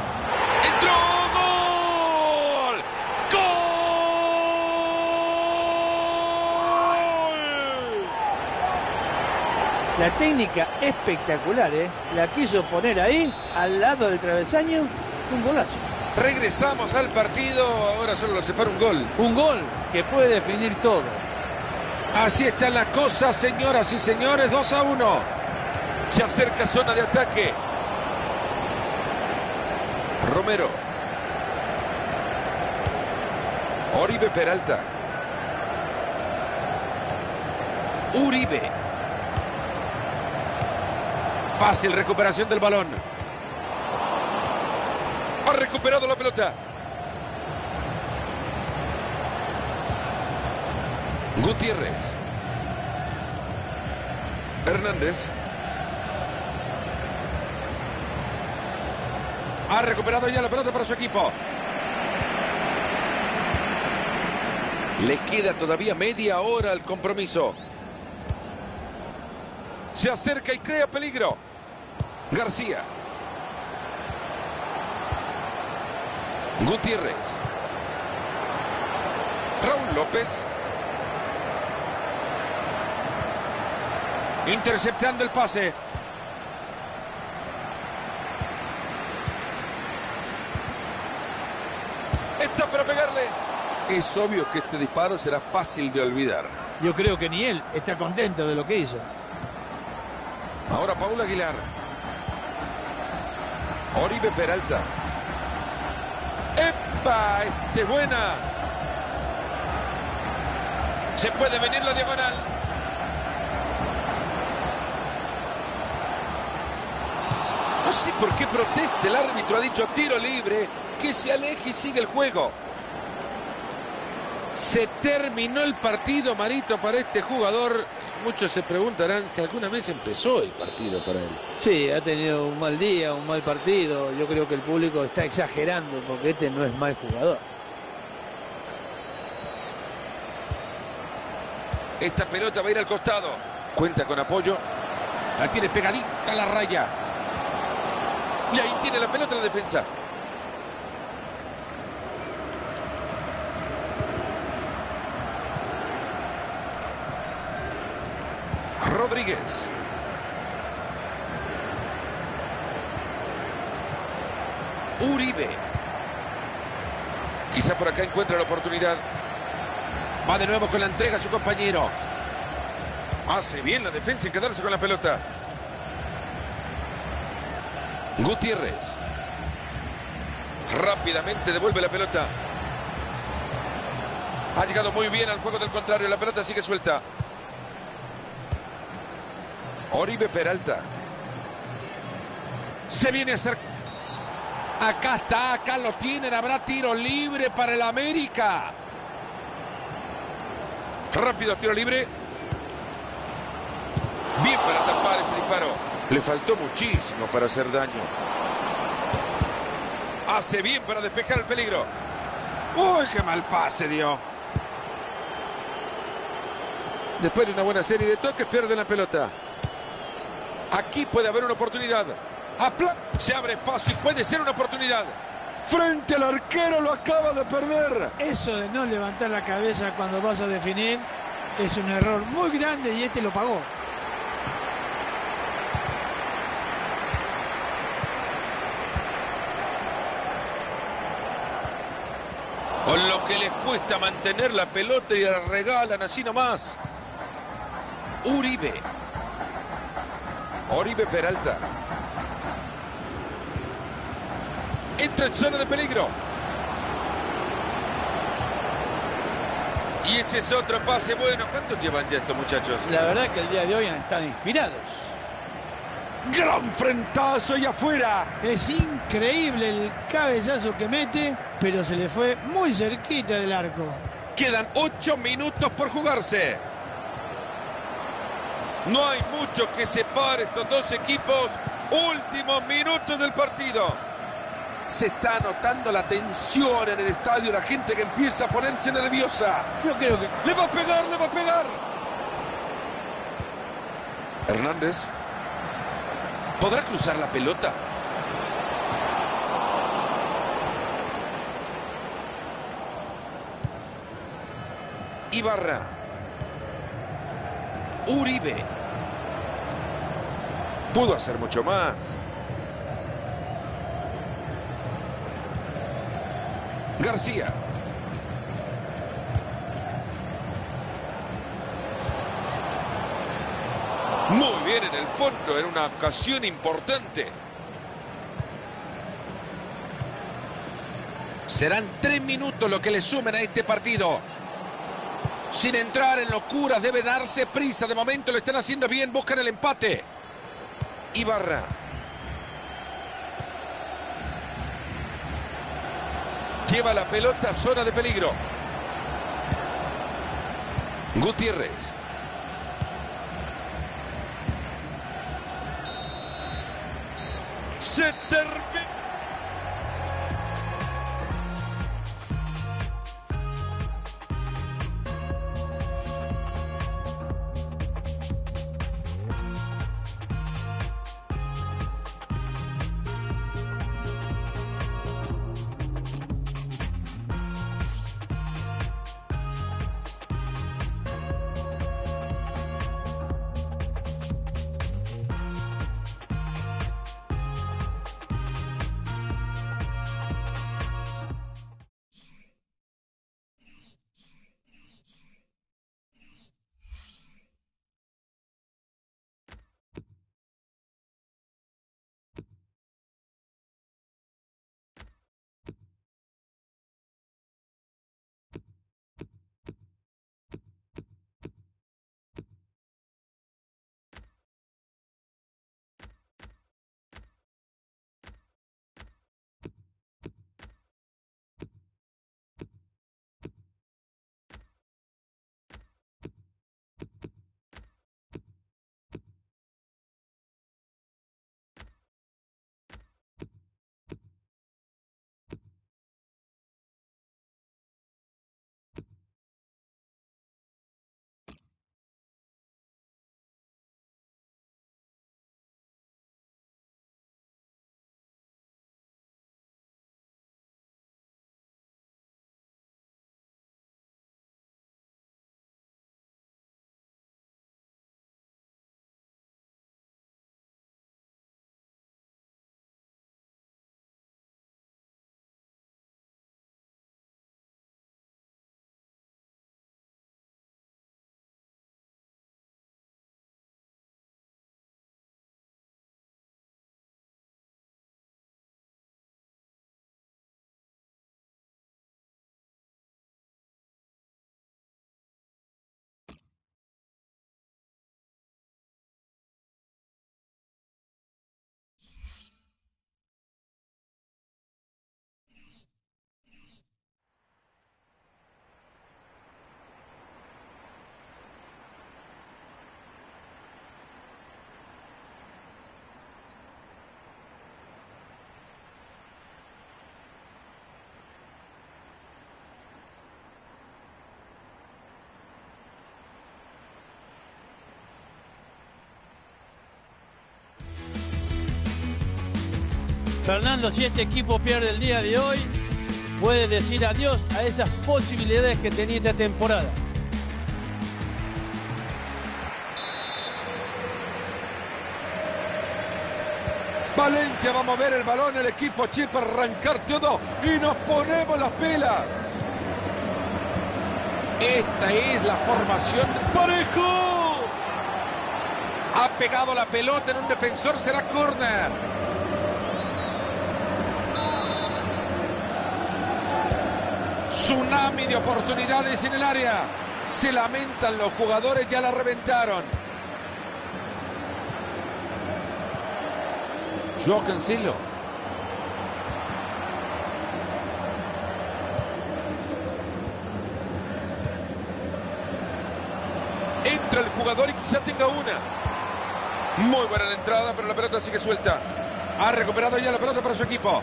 ¡Entró! ¡Gol! ¡Gol! La técnica espectacular, ¿eh? La quiso poner ahí, al lado del travesaño. Fue un golazo. Regresamos al partido. Ahora solo lo separa un gol. Un gol que puede definir todo. Así están las cosas, señoras y señores. 2 a 1. Se acerca zona de ataque. Romero. Oribe Peralta. Uribe. Fácil recuperación del balón. Ha recuperado la pelota. Gutiérrez. Hernández. Ha recuperado ya la pelota para su equipo. Le queda todavía media hora al compromiso. Se acerca y crea peligro. García. Gutiérrez. Raúl López. Interceptando el pase. Está para pegarle. Es obvio que este disparo será fácil de olvidar. Yo creo que ni él está contento de lo que hizo. Ahora Paul Aguilar. Oribe Peralta. ¡Epa! ¡Este buena! Se puede venir la diagonal. No sé por qué protesta el árbitro. Ha dicho tiro libre. Que se aleje y sigue el juego. Se terminó el partido, Marito, para este jugador. Muchos se preguntarán si alguna vez empezó el partido para él. Sí, ha tenido un mal día, un mal partido. Yo creo que el público está exagerando porque este no es mal jugador. Esta pelota va a ir al costado. Cuenta con apoyo. La tiene pegadita a la raya. Y ahí tiene la pelota la defensa. Uribe. Quizá por acá encuentra la oportunidad. Va de nuevo con la entrega a su compañero. Hace bien la defensa en quedarse con la pelota. Gutiérrez. Rápidamente devuelve la pelota. Ha llegado muy bien al juego del contrario. La pelota sigue suelta. Oribe Peralta. Se viene a hacer. Acá está, acá lo tienen. Habrá tiro libre para el América. Rápido tiro libre. Bien para tapar ese disparo. Le faltó muchísimo para hacer daño. Hace bien para despejar el peligro. Uy, qué mal pase dio. Después de una buena serie de toques, pierde la pelota. Aquí puede haber una oportunidad. Apla Se abre espacio y puede ser una oportunidad. Frente al arquero lo acaba de perder. Eso de no levantar la cabeza cuando vas a definir es un error muy grande y este lo pagó. Con lo que les cuesta mantener la pelota y la regalan así nomás. Uribe. Oribe Peralta. Entra en zona de peligro. Y ese es otro pase bueno. ¿Cuántos llevan ya estos muchachos? La verdad que el día de hoy están inspirados. Gran frentazo y afuera. Es increíble el cabezazo que mete, pero se le fue muy cerquita del arco. Quedan ocho minutos por jugarse. No hay mucho que separe estos dos equipos. Últimos minutos del partido. Se está notando la tensión en el estadio, la gente que empieza a ponerse nerviosa. Yo creo que Le va a pegar, le va a pegar. Hernández. ¿Podrá cruzar la pelota? Ibarra. Uribe. Pudo hacer mucho más. García. Muy bien en el fondo, en una ocasión importante. Serán tres minutos lo que le sumen a este partido. Sin entrar en locuras, debe darse prisa. De momento lo están haciendo bien, buscan el empate. Ibarra. Lleva la pelota a zona de peligro. Gutiérrez. Se termina. Fernando, si este equipo pierde el día de hoy, puede decir adiós a esas posibilidades que tenía esta temporada. Valencia va a mover el balón, el equipo Chip arrancar todo y nos ponemos las pilas. Esta es la formación parejo. Ha pegado la pelota en un defensor, será córner. Tsunami de oportunidades en el área. Se lamentan los jugadores, ya la reventaron. Joao Cancelo. Entra el jugador y quizá tenga una. Muy buena la entrada, pero la pelota sigue suelta. Ha recuperado ya la pelota para su equipo.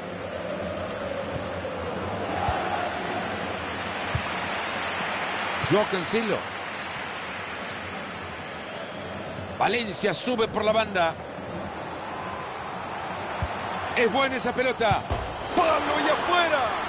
Joao Cancelo. Valencia sube por la banda. Es buena esa pelota. Pablo y afuera.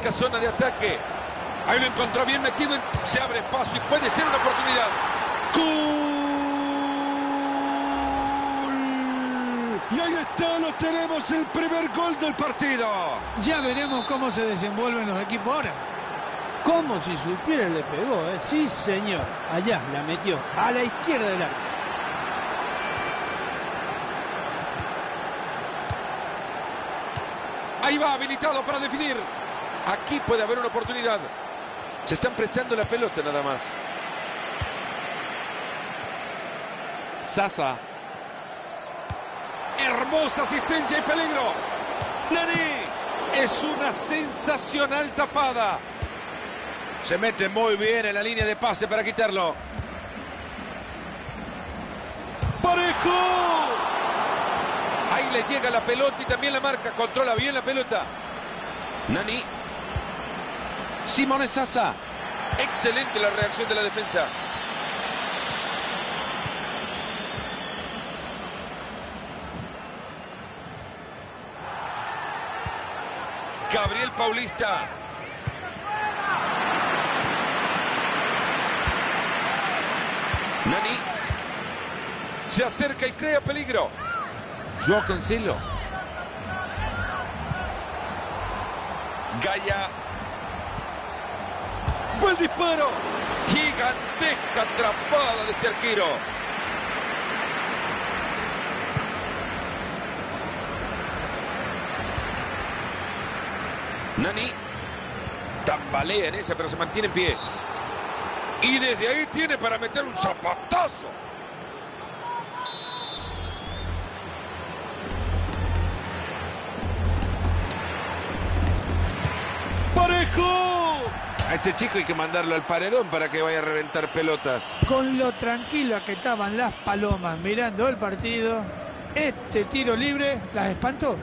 Se acerca zona de ataque. Ahí lo encontró bien metido. Se abre espacio y puede ser una oportunidad. ¡Gol! Y ahí está, lo tenemos, el primer gol del partido. Ya veremos cómo se desenvuelven los equipos ahora. Como si supiera le pegó, ¿eh? Sí, señor. Allá la metió, a la izquierda del arco. Ahí va, habilitado para definir. Aquí puede haber una oportunidad. Se están prestando la pelota nada más. Sasa. Hermosa asistencia y peligro. Nani. Es una sensacional tapada. Se mete muy bien en la línea de pase para quitarlo. ¡Parejo! Ahí le llega la pelota y también la marca. Controla bien la pelota. Nani. Simone Sasa. Excelente la reacción de la defensa. Gabriel Paulista. Nani. Se acerca y crea peligro. Joao Cancelo. Gaya. Disparo. Gigantesca atrapada de este arquero. Nani. Tambalea en esa, pero se mantiene en pie. Y desde ahí tiene para meter un zapatazo. ¡Parejo! A este chico hay que mandarlo al paredón para que vaya a reventar pelotas. Con lo tranquila que estaban las palomas mirando el partido, este tiro libre las espantó.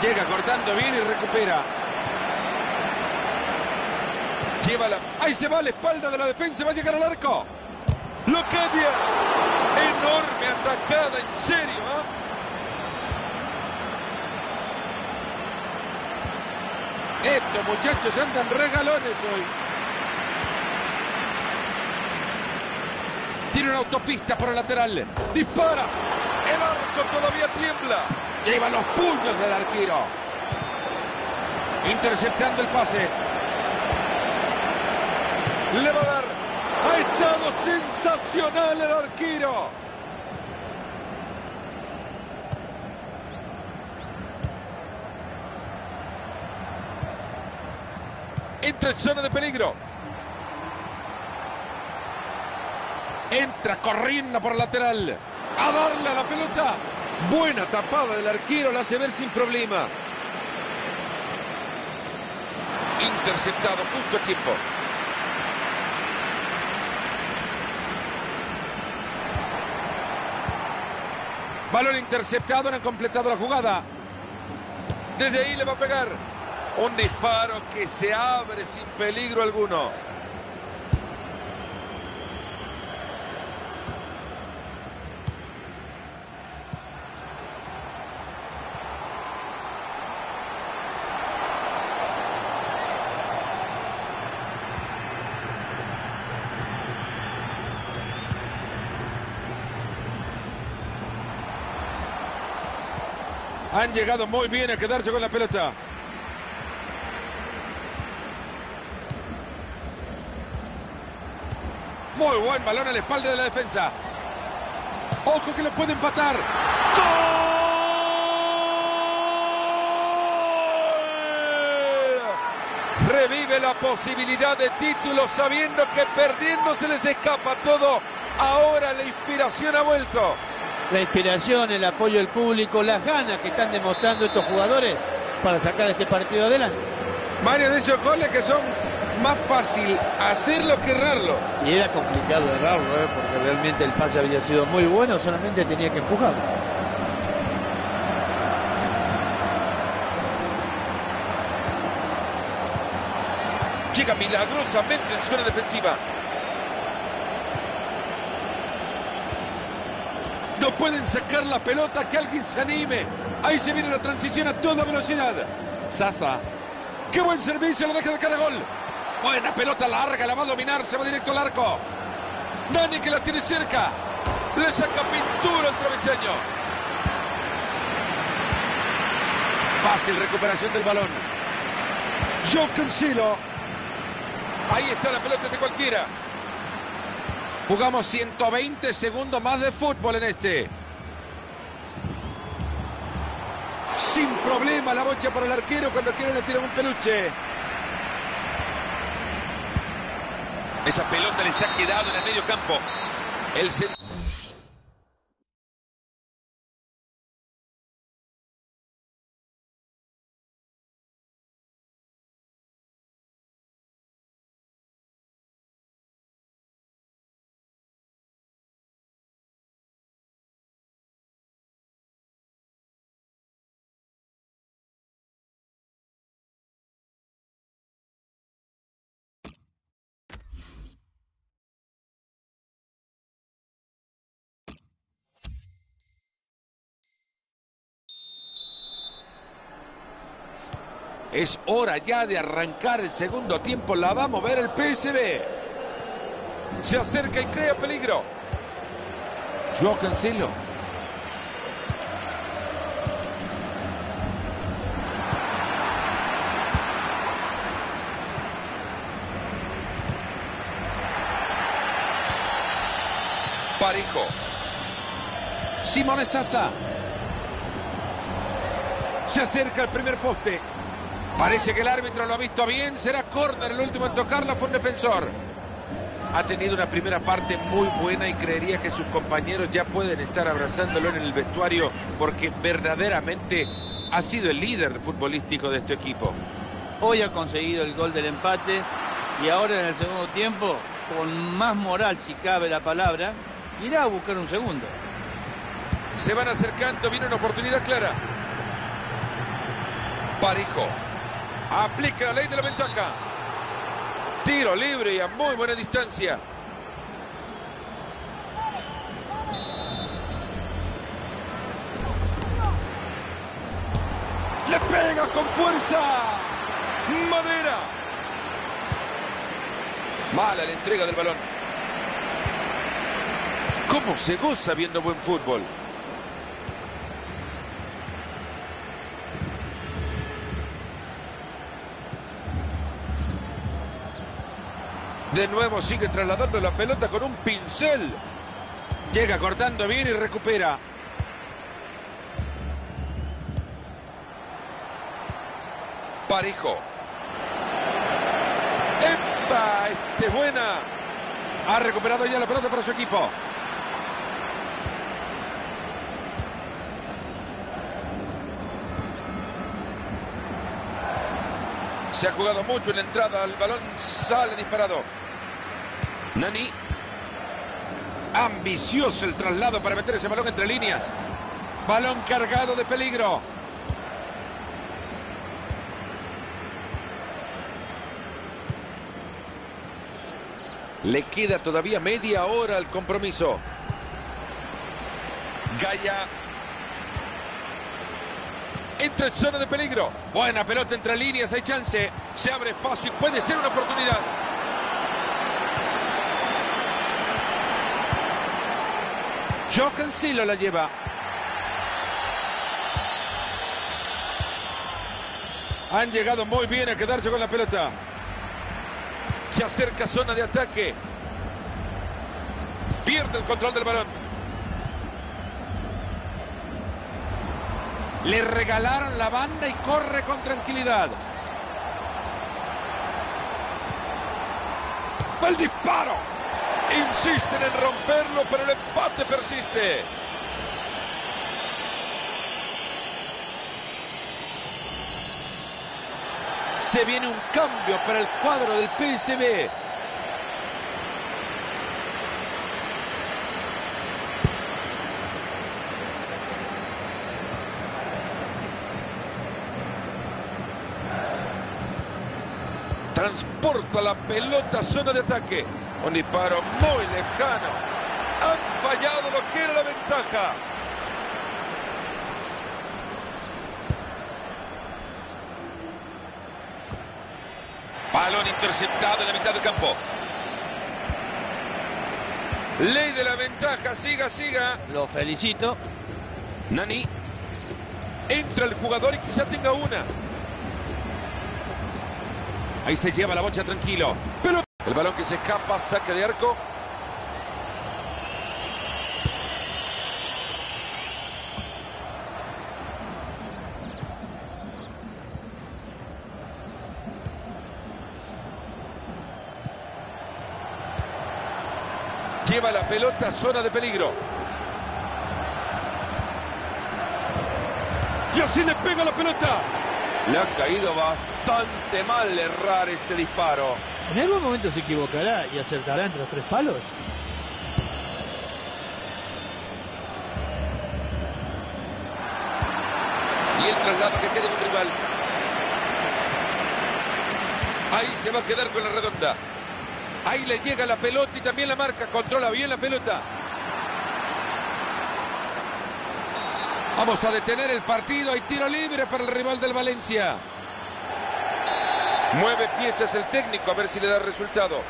Llega cortando bien y recupera. Llévala. Ahí se va a la espalda de la defensa. Va a llegar al arco. Locadia. Enorme atajada. En serio. ¿ah? Estos muchachos andan regalones hoy. Tiene una autopista por el lateral. Dispara. El arco todavía tiembla. Lleva los puños del arquero. Interceptando el pase. Le va a dar. Ha estado sensacional el arquero. Zona de peligro. Entra corriendo por lateral. A darle a la pelota. Buena tapada del arquero. La hace ver sin problema. Interceptado justo a tiempo. Balón interceptado, no han completado la jugada. Desde ahí le va a pegar. Un disparo que se abre sin peligro alguno. Han llegado muy bien a quedarse con la pelota. Muy buen balón a la espalda de la defensa. Ojo que lo puede empatar. ¡Gol! Revive la posibilidad de título sabiendo que perdiendo se les escapa todo. Ahora la inspiración ha vuelto. La inspiración, el apoyo del público, las ganas que están demostrando estos jugadores para sacar este partido adelante. Varios de esos goles que son más fácil hacerlo que errarlo. Y era complicado errarlo, ¿eh? porque realmente el pase había sido muy bueno, solamente tenía que empujarlo. Llega milagrosamente en zona defensiva. No pueden sacar la pelota, que alguien se anime. Ahí se viene la transición a toda velocidad. Sasa. ¡Qué buen servicio! Lo deja de cara gol. Buena pelota larga, la va a dominar, se va directo al arco. Nani que la tiene cerca. Le saca pintura al travesaño. Fácil recuperación del balón. Joe Cancelo. Ahí está la pelota de cualquiera. Jugamos 120 segundos más de fútbol en este. Sin problema la bocha para el arquero cuando quiere le tiran un peluche. Esa pelota les ha quedado en el medio campo. Es hora ya de arrancar el segundo tiempo. La va a mover el PSB. Se acerca y crea peligro. Joao Cancelo. Parejo. Simone Sasa. Se acerca el primer poste. Parece que el árbitro lo ha visto bien. Será córner el último en tocarla. Fue un defensor. Ha tenido una primera parte muy buena y creería que sus compañeros ya pueden estar abrazándolo en el vestuario porque verdaderamente ha sido el líder futbolístico de este equipo. Hoy ha conseguido el gol del empate y ahora en el segundo tiempo, con más moral si cabe la palabra, irá a buscar un segundo. Se van acercando, viene una oportunidad clara. Parejo. Aplica la ley de la ventaja. Tiro libre y a muy buena distancia. Le pega con fuerza. Madera. Mala la entrega del balón. ¿Cómo se goza viendo buen fútbol? De nuevo sigue trasladando la pelota con un pincel. Llega cortando bien y recupera. Parejo. ¡Epa! Este es buena. Ha recuperado ya la pelota para su equipo. Se ha jugado mucho en la entrada. El balón sale disparado. Nani. Ambicioso el traslado para meter ese balón entre líneas. Balón cargado de peligro. Le queda todavía media hora al compromiso. Gaya. Entra en zona de peligro. Buena pelota entre líneas, hay chance. Se abre espacio y puede ser una oportunidad. Joe Cancelo la lleva. Han llegado muy bien a quedarse con la pelota. Se acerca zona de ataque. Pierde el control del balón. Le regalaron la banda y corre con tranquilidad. El disparo. Insisten en romperlo, pero el empate persiste. Se viene un cambio para el cuadro del PSB. Transporta la pelota zona de ataque. Un disparo muy lejano. Han fallado lo que era la ventaja. Balón interceptado en la mitad del campo. Ley de la ventaja, siga, siga. Lo felicito. Nani. Entra el jugador y quizá tenga una. Ahí se lleva la bocha tranquilo. Pero el balón que se escapa, saque de arco. Lleva la pelota, zona de peligro. Y así le pega la pelota. Le ha caído bastante mal errar ese disparo. En algún momento se equivocará y acertará entre los tres palos. Y el traslado que quede un rival. Ahí se va a quedar con la redonda. Ahí le llega la pelota y también la marca. Controla bien la pelota. Vamos a detener el partido. Hay tiro libre para el rival del Valencia. Mueve piezas el técnico a ver si le da resultado.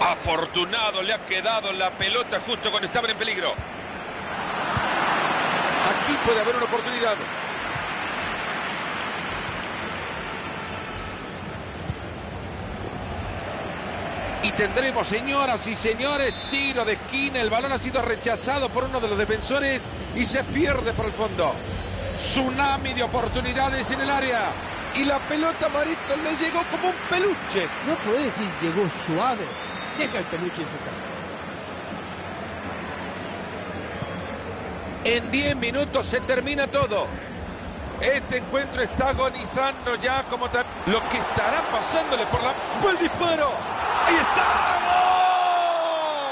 Afortunado le ha quedado la pelota justo cuando estaban en peligro. Aquí puede haber una oportunidad. Y tendremos, señoras y señores, tiro de esquina. El balón ha sido rechazado por uno de los defensores y se pierde por el fondo. Tsunami de oportunidades en el área. Y la pelota Marito le llegó como un peluche. No puede decir llegó suave. Deja el peluche en su casa. En 10 minutos se termina todo. Este encuentro está agonizando ya como tal. Lo que estará pasándole por la... ¡Buen disparo! ¡Ahí está!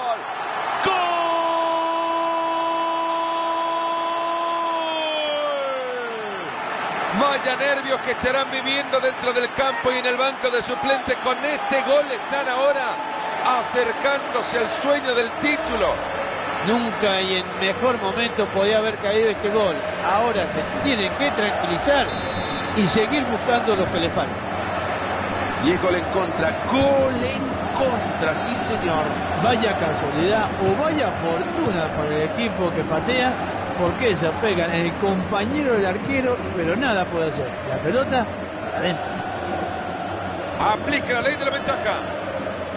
¡Gol! ¡Gol! Vaya nervios que estarán viviendo dentro del campo y en el banco de suplentes. Con este gol están ahora acercándose al sueño del título. Nunca y en mejor momento podía haber caído este gol. Ahora se tienen que tranquilizar y seguir buscando los que le faltan. Y es gol en contra, gol en contra, sí señor. Vaya casualidad o vaya fortuna para el equipo que patea, porque ella pega en el compañero del arquero, pero nada puede hacer. La pelota para adentro. Aplica la ley de la ventaja.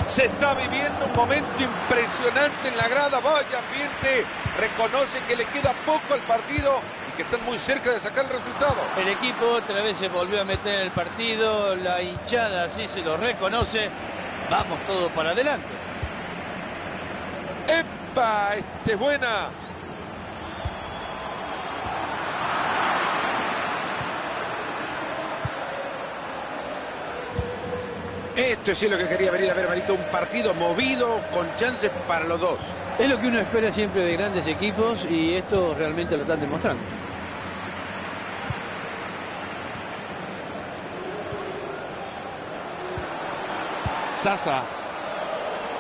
Se está viviendo un momento impresionante en la grada. Vaya ambiente. Reconoce que le queda poco al partido y que están muy cerca de sacar el resultado. El equipo otra vez se volvió a meter en el partido. La hinchada así se lo reconoce. Vamos todo para adelante. ¡Epa! Este es buena. Esto sí es lo que quería venir a ver, Marito. Un partido movido con chances para los dos. Es lo que uno espera siempre de grandes equipos y esto realmente lo están demostrando. Sasa.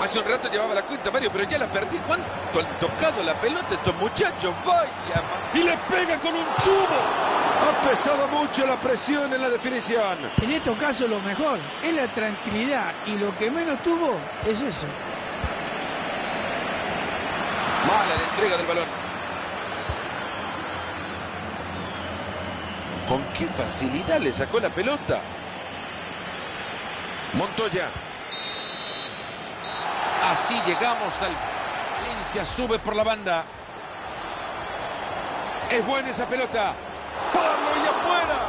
Hace un rato llevaba la cuenta, Mario, pero ya la perdí. ¿Cuánto han tocado la pelota estos muchachos? Vaya. Y le pega con un tubo. Ha pesado mucho la presión en la definición. En estos casos lo mejor es la tranquilidad y lo que menos tuvo es eso. Mala la entrega del balón. Con qué facilidad le sacó la pelota. Montoya. Así llegamos al... Valencia sube por la banda. Es buena esa pelota. Pablo y afuera.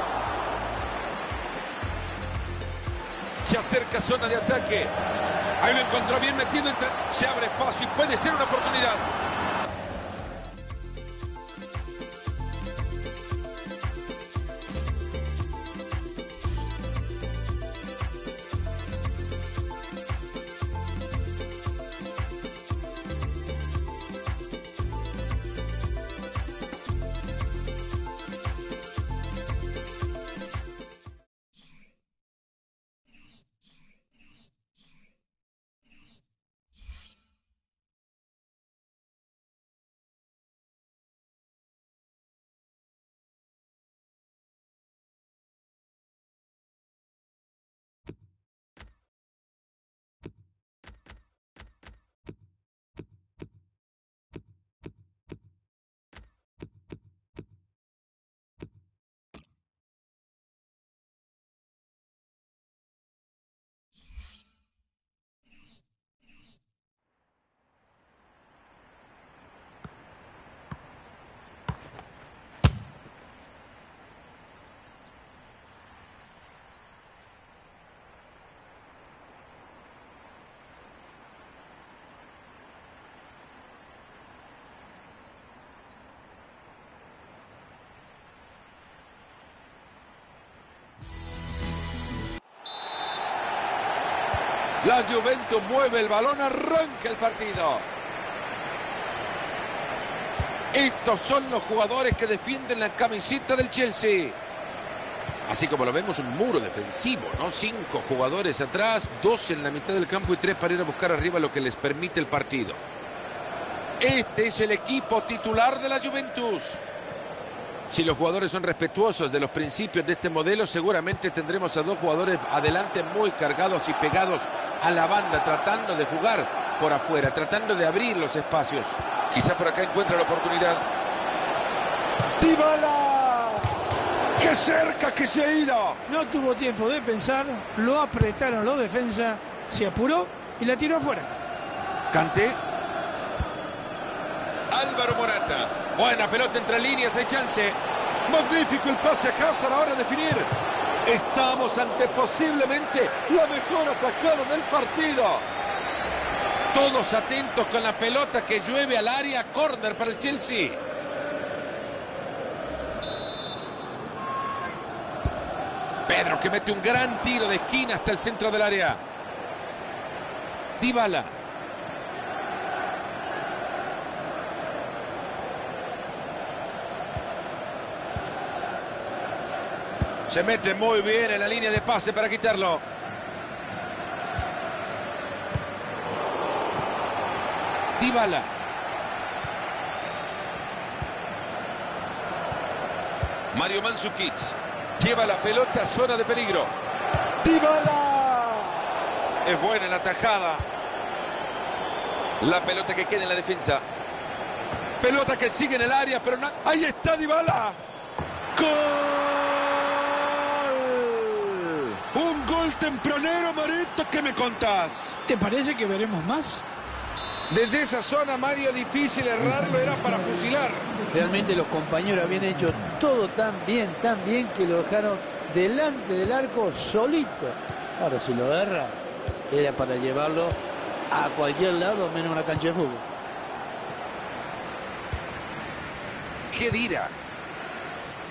Se acerca zona de ataque. Ahí lo encontró bien metido. Se abre espacio y puede ser una oportunidad. La Juventus mueve el balón, arranca el partido. Estos son los jugadores que defienden la camiseta del Chelsea. Así como lo vemos, un muro defensivo, ¿no? Cinco jugadores atrás, dos en la mitad del campo y tres para ir a buscar arriba lo que les permite el partido. Este es el equipo titular de la Juventus. Si los jugadores son respetuosos de los principios de este modelo, seguramente tendremos a dos jugadores adelante muy cargados y pegados a la banda, tratando de jugar por afuera, tratando de abrir los espacios. Quizá por acá encuentra la oportunidad. ¡Dybala! ¡Qué cerca que se ha ido! No tuvo tiempo de pensar, lo apretaron los defensas, se apuró y la tiró afuera. Cante. Álvaro Morata. Buena pelota entre líneas, hay chance. Magnífico el pase a Hazard ahora a definir. Estamos ante posiblemente la mejor atajada del partido. Todos atentos con la pelota que llueve al área. Corner para el Chelsea. Pedro que mete un gran tiro de esquina hasta el centro del área. Dybala. Se mete muy bien en la línea de pase para quitarlo. Dybala. Mario Mandzukic lleva la pelota a zona de peligro. ¡Dybala! Es buena la tajada. La pelota que queda en la defensa. Pelota que sigue en el área, pero no... ¡Ahí está Dybala! ¡Gol! Un gol tempranero, Marito, ¿qué me contás? ¿Te parece que veremos más? Desde esa zona, Mario, difícil errarlo, era para fusilar. Realmente los compañeros habían hecho todo tan bien, tan bien que lo dejaron delante del arco solito. Ahora, si lo erra, era para llevarlo a cualquier lado menos a una cancha de fútbol. ¿Qué dirá?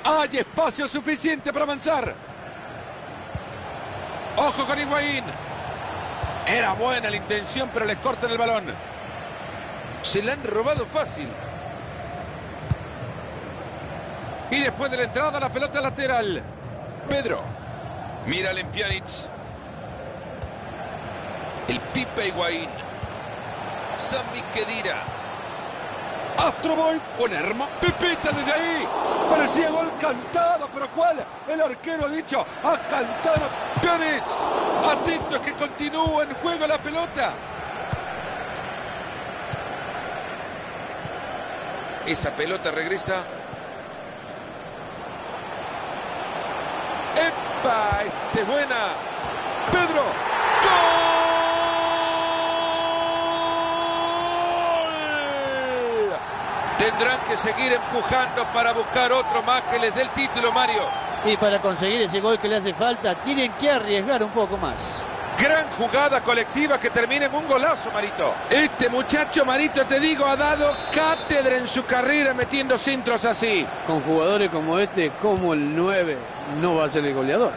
Hay espacio suficiente para avanzar. Ojo con Higuaín. Era buena la intención, pero les cortan el balón. Se la han robado fácil. Y después de la entrada, la pelota lateral. Pedro. Mira al Pjanic. El Pipe Higuaín. Sammy Kedira. Astroboy, Onermo. Pipita desde ahí. Parecía gol cantado, pero ¿cuál? El arquero ha dicho, ha cantado. Pjanic. Atento es que continúa en juego la pelota. Esa pelota regresa. ¡Epa! Este es buena. Pedro. ¡Gol! Tendrán que seguir empujando para buscar otro más que les dé el título, Mario. Y para conseguir ese gol que le hace falta, tienen que arriesgar un poco más. Gran jugada colectiva que termina en un golazo, Marito. Este muchacho, Marito, te digo, ha dado cátedra en su carrera metiendo centros así. Con jugadores como este, como el 9, no va a ser el goleador.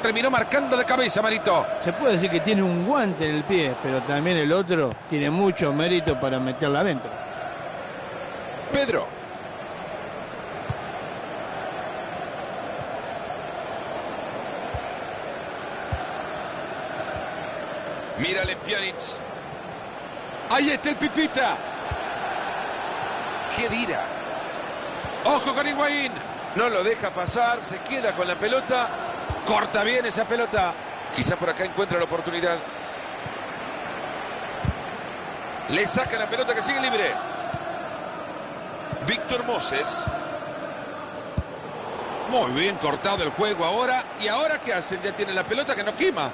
Terminó marcando de cabeza, Marito. Se puede decir que tiene un guante en el pie, pero también el otro tiene mucho mérito para meterla adentro. Pedro. Mírale Pjanic. Ahí está el Pipita. ¿Qué dirá? Ojo con Higuaín. No lo deja pasar, se queda con la pelota. Corta bien esa pelota. Quizá por acá encuentra la oportunidad. Le saca la pelota que sigue libre. Víctor Moses. Muy bien cortado el juego ahora. ¿Y ahora qué hacen? Ya tiene la pelota que no quema.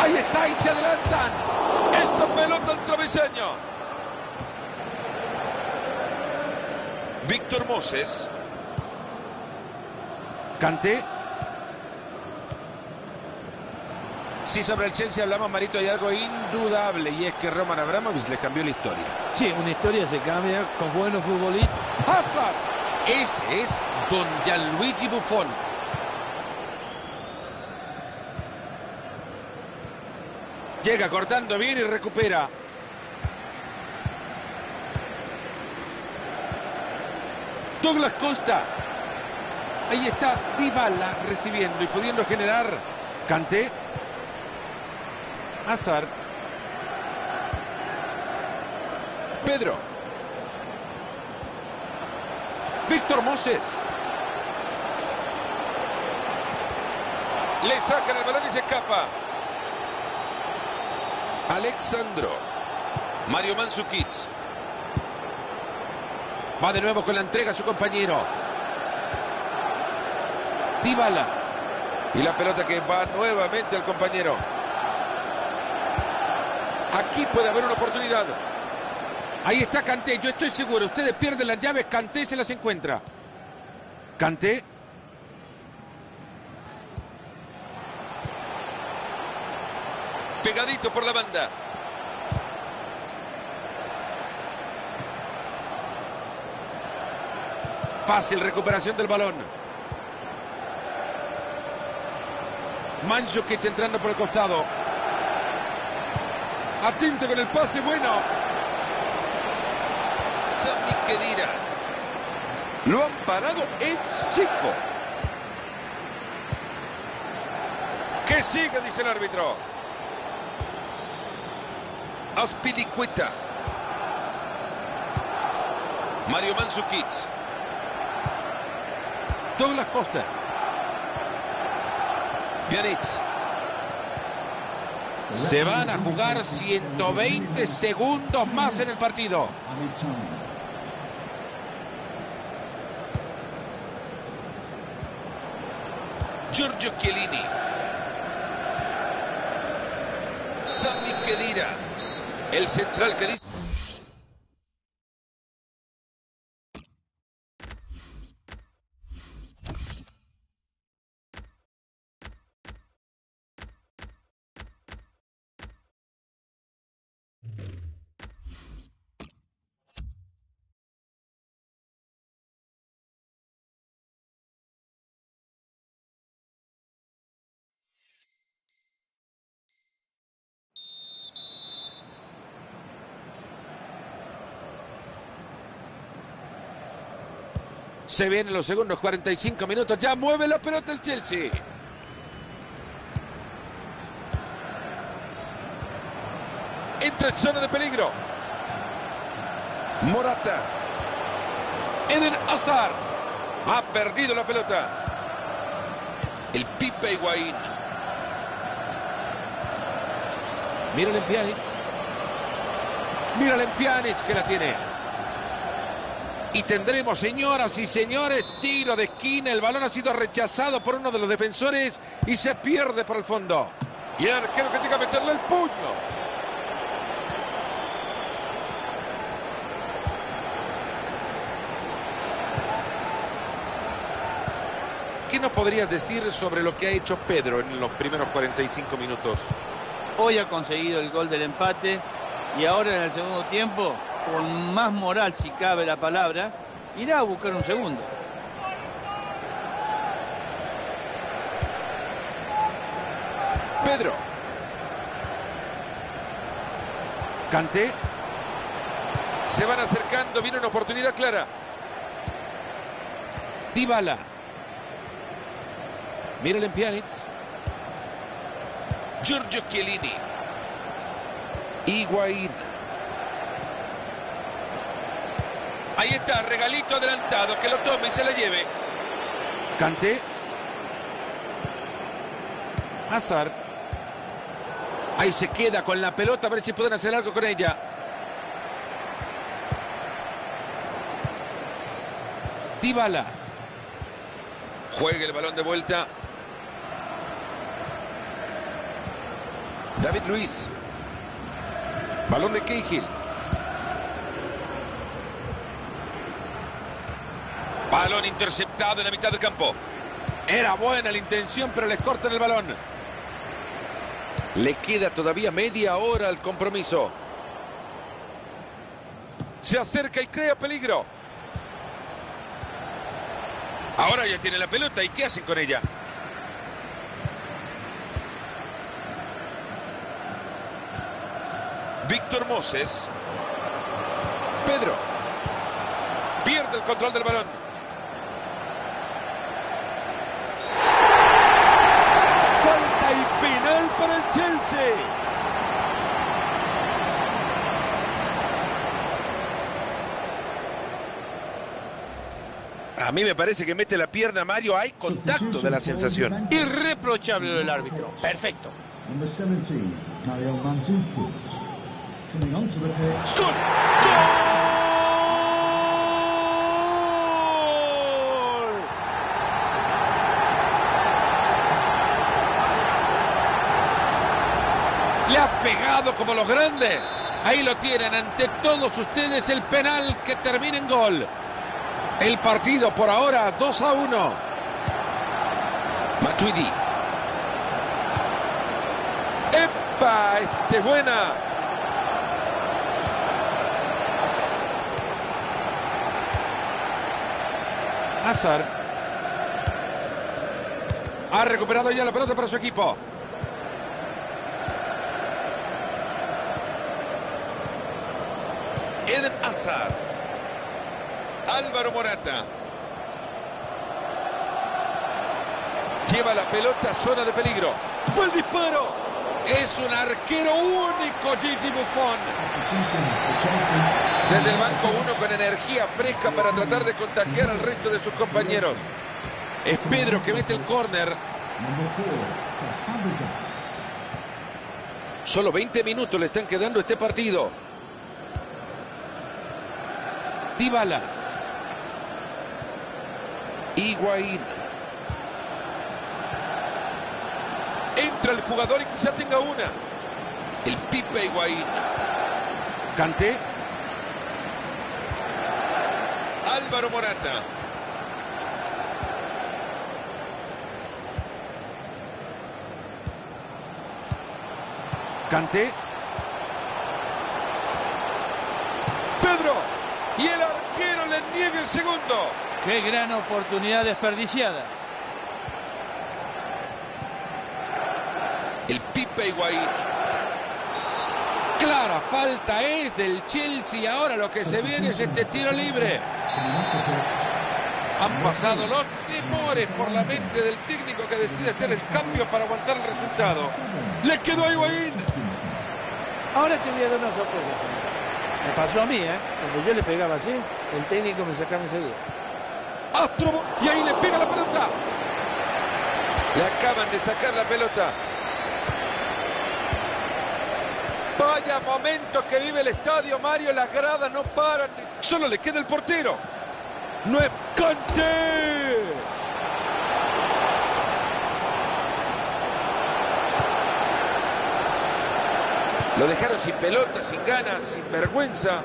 Ahí está y se adelantan. Esa pelota al. Víctor Moses. Cante. Si sobre el Chelsea hablamos, Marito, hay algo indudable y es que Roman Abramovich les cambió la historia. Sí, una historia se cambia con buenos futbolistas. Hazard. Ese es Don Gianluigi Buffon. Llega cortando bien y recupera. Douglas Costa. Ahí está Dybala recibiendo y pudiendo generar. Canté. Azar. Pedro. Víctor Moses. Le sacan el balón y se escapa. Alexandro. Mario Mandzukic. Va de nuevo con la entrega a su compañero. Dybala. Y la pelota que va nuevamente al compañero. Aquí puede haber una oportunidad. Ahí está Canté, yo estoy seguro. Ustedes pierden las llaves, Canté se las encuentra. Canté. Pegadito por la banda. Fácil recuperación del balón. Mandzukic entrando por el costado. Atento con el pase, bueno. Sami Kedira. Lo han parado en cinco. Que siga, dice el árbitro. Aspilicueta. Mario Mandzukic. Douglas Costa. Pjanic. Se van a jugar 120 segundos más en el partido. Giorgio Chiellini. Sammy Kedira. El central que dice... Se vienen los segundos 45 minutos. Ya mueve la pelota el Chelsea. Entra en zona de peligro. Morata. Eden Hazard. Ha perdido la pelota. El Pipe Higuaín. Mira Pjanic. Mira Pjanic que la tiene. Y tendremos, señoras y señores, tiro de esquina. El balón ha sido rechazado por uno de los defensores y se pierde por el fondo. Y el arquero que llega a meterle el puño. ¿Qué nos podrías decir sobre lo que ha hecho Pedro en los primeros 45 minutos? Hoy ha conseguido el gol del empate y ahora en el segundo tiempo, con más moral si cabe la palabra, irá a buscar un segundo. Pedro. Canté. Se van acercando, viene una oportunidad clara. Dybala. Mira el Pjanic. Giorgio Chiellini. Higuaín. Ahí está, regalito adelantado, que lo tome y se la lleve. Canté. Hazard. Ahí se queda con la pelota, a ver si pueden hacer algo con ella. Dybala. Juega el balón de vuelta. David Luis. Balón de Cahill. Balón interceptado en la mitad del campo. Era buena la intención, pero les cortan el balón. Le queda todavía media hora al compromiso. Se acerca y crea peligro. Ahora ya tiene la pelota. ¿Y qué hacen con ella? Víctor Moses. Pedro. Pierde el control del balón. Falta y penal para el Chelsea. A mí me parece que mete la pierna Mario. Hay contacto de la sensación. Irreprochable lo del árbitro. Perfecto. Number 17, Mario Mandzukic. Coming onto the pitch. ¡Gol! ¡Gol! Le ha pegado como los grandes. Ahí lo tienen ante todos ustedes el penal que termina en gol. El partido por ahora 2 a 1. Matuidi. ¡Epa! Este es buena. Hazard. Ha recuperado ya la pelota para su equipo. Eden Hazard. Álvaro Morata. Lleva la pelota a zona de peligro. ¡Buen disparo! Es un arquero único, Gigi Buffon. Desde el banco uno con energía fresca para tratar de contagiar al resto de sus compañeros. Es Pedro que mete el córner. Number 4, Seth Fabregas. Solo 20 minutos le están quedando a este partido. Dybala. Higuaín. Entra el jugador y quizá tenga una. El Pipe Higuaín. Canté. Álvaro Morata. Canté. Pedro. Y el arquero le niega el segundo. Qué gran oportunidad desperdiciada. El Pipe Higuaín. Clara falta es del Chelsea. Ahora lo que se viene es este tiro libre. Han pasado los temores por la mente del técnico que decide hacer el cambio para aguantar el resultado. Le quedó a Higuaín. Ahora te voy a dar una sorpresa. Me pasó a mí, ¿eh? Cuando yo le pegaba así, el técnico me sacaba enseguida. Astrobo. Y ahí le pega la pelota. Le acaban de sacar la pelota. Vaya momento que vive el estadio, Mario. Las gradas no paran. Solo le queda el portero. No es Conte. Lo dejaron sin pelota, sin ganas, sin vergüenza.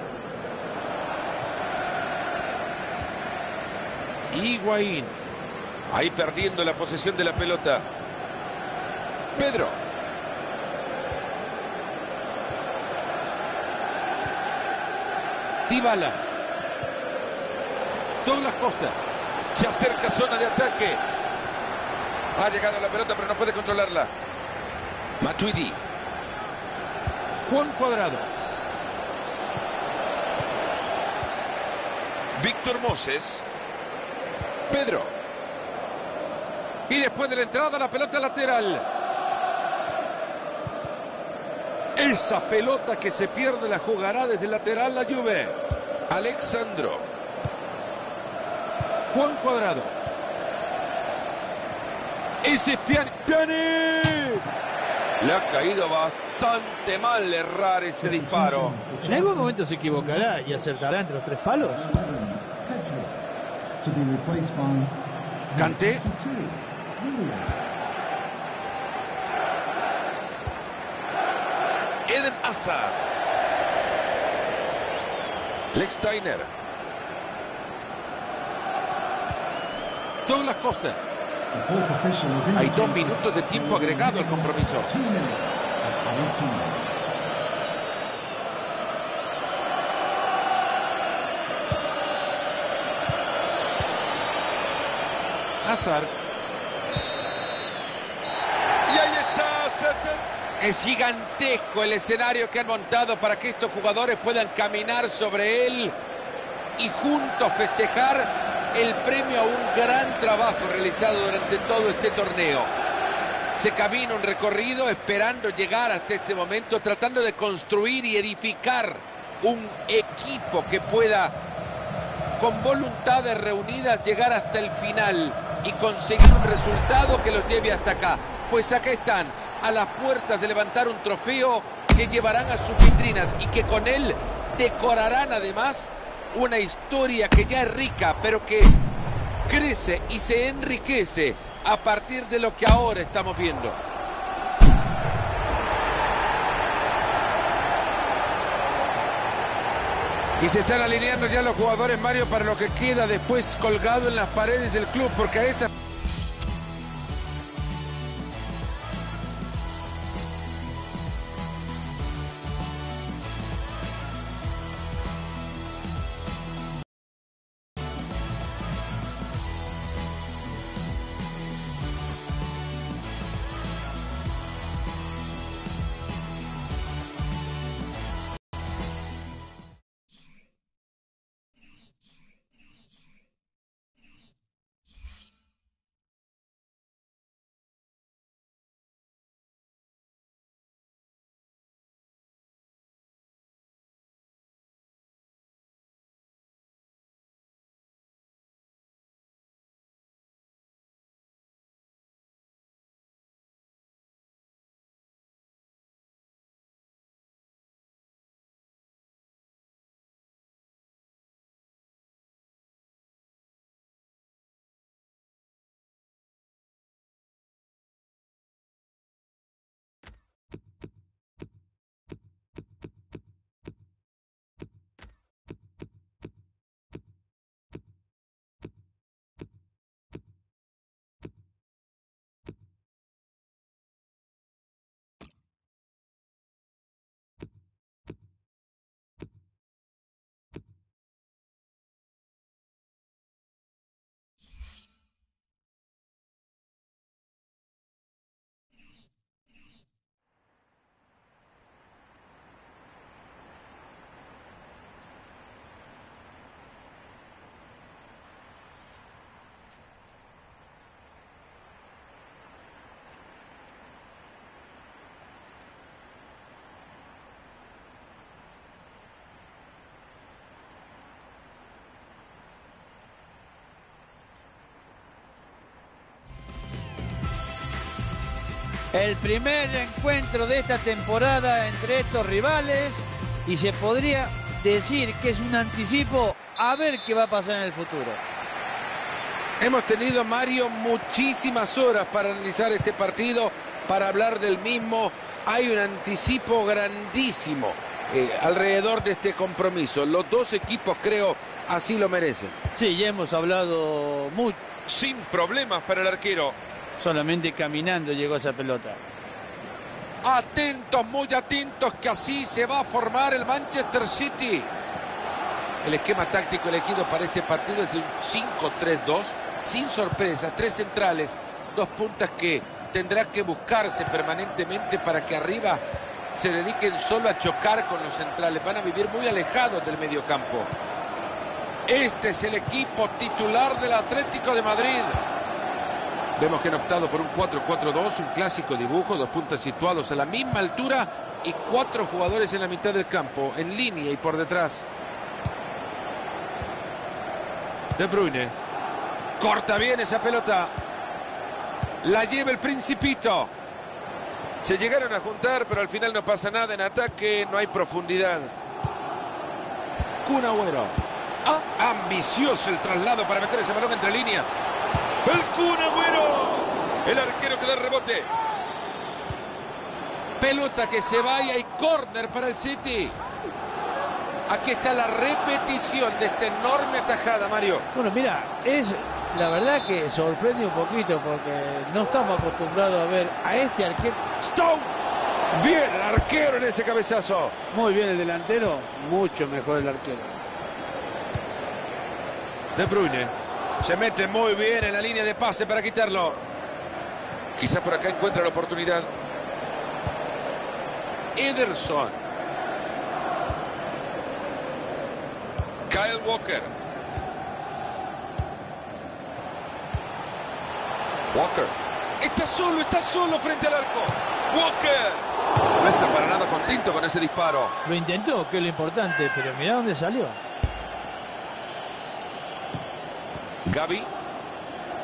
Higuaín. Ahí perdiendo la posesión de la pelota. Pedro. Dybala. Douglas Costa. Se acerca zona de ataque. Ha llegado la pelota pero no puede controlarla. Matuidi. Juan Cuadrado. Víctor Moses. Pedro. Y después de la entrada, la pelota lateral. Esa pelota que se pierde la jugará desde lateral la Juve. Alexandro. Juan Cuadrado. Ese es Piani. ¡Piani! Le ha caído bastante mal errar ese disparo. En algún momento se equivocará y acertará entre los tres palos. 11, Pedro. To be replaced by Kanté. 22, Willian. Eden Hazard. Lex Steiner. Douglas Costa. Hay dos minutos de tiempo agregado al compromiso. Hazard. Y ahí está, se ter- Es gigantesco el escenario que han montado para que estos jugadores puedan caminar sobre él y juntos festejar el premio a un gran trabajo realizado durante todo este torneo. Se camina un recorrido esperando llegar hasta este momento, tratando de construir y edificar un equipo que pueda, con voluntades reunidas, llegar hasta el final y conseguir un resultado que los lleve hasta acá. Pues acá están, a las puertas de levantar un trofeo que llevarán a sus vitrinas y que con él decorarán además una historia que ya es rica, pero que crece y se enriquece a partir de lo que ahora estamos viendo. Y se están alineando ya los jugadores, Mario, para lo que queda después colgado en las paredes del club, porque a esa... El primer encuentro de esta temporada entre estos rivales y se podría decir que es un anticipo a ver qué va a pasar en el futuro. Hemos tenido, Mario, muchísimas horas para analizar este partido, para hablar del mismo. Hay un anticipo grandísimo eh, alrededor de este compromiso. Los dos equipos, creo, así lo merecen. Sí, ya hemos hablado mucho. Sin problemas para el arquero. Solamente caminando llegó esa pelota. Atentos, muy atentos, que así se va a formar el Manchester City. El esquema táctico elegido para este partido es de un 5-3-2, sin sorpresas, tres centrales, dos puntas que tendrá que buscarse permanentemente para que arriba se dediquen solo a chocar con los centrales. Van a vivir muy alejados del mediocampo. Este es el equipo titular del Atlético de Madrid. Vemos que han optado por un 4-4-2, un clásico dibujo, dos puntas situados a la misma altura y cuatro jugadores en la mitad del campo, en línea y por detrás. De Bruyne. Corta bien esa pelota. La lleva el Principito. Se llegaron a juntar, pero al final no pasa nada en ataque, no hay profundidad. Kun Agüero. Ah, ambicioso el traslado para meter ese balón entre líneas. El Kun Agüero. El arquero que da rebote. Pelota que se vaya y córner para el City. Aquí está la repetición de esta enorme tajada, Mario. Bueno, mira, es la verdad que sorprende un poquito porque no estamos acostumbrados a ver a este arquero. Stone. Bien, el arquero en ese cabezazo. Muy bien el delantero, mucho mejor el arquero. De Bruyne. Se mete muy bien en la línea de pase para quitarlo. Quizás por acá encuentra la oportunidad. Ederson. Kyle Walker. Walker. Está solo, está solo frente al arco. Walker. No está para nada contento con ese disparo. Lo intentó, que es lo importante, pero mirá dónde salió. Gaby.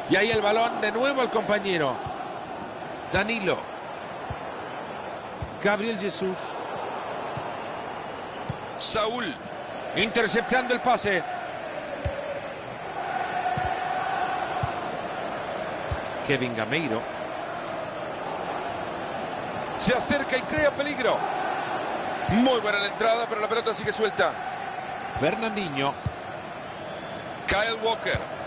Y ahí el balón de nuevo al compañero. Danilo. Gabriel Jesús. Saúl. Interceptando el pase. Kevin Gameiro. Se acerca y crea peligro. Muy buena la entrada, pero la pelota sigue suelta. Fernandinho. Kyle Walker.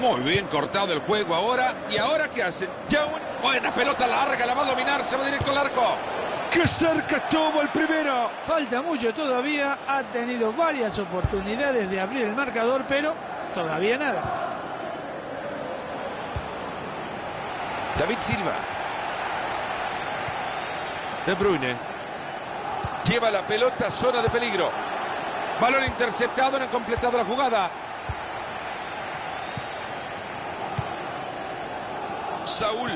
Muy bien cortado el juego ahora. ¿Y ahora qué hacen? Ya un... Buena pelota larga, la va a dominar, se va directo al arco. ¡Qué cerca estuvo el primero! Falta mucho todavía. Ha tenido varias oportunidades de abrir el marcador, pero todavía nada. David Silva. De Bruyne. Lleva la pelota a zona de peligro. Balón interceptado, no han completado la jugada. Saúl.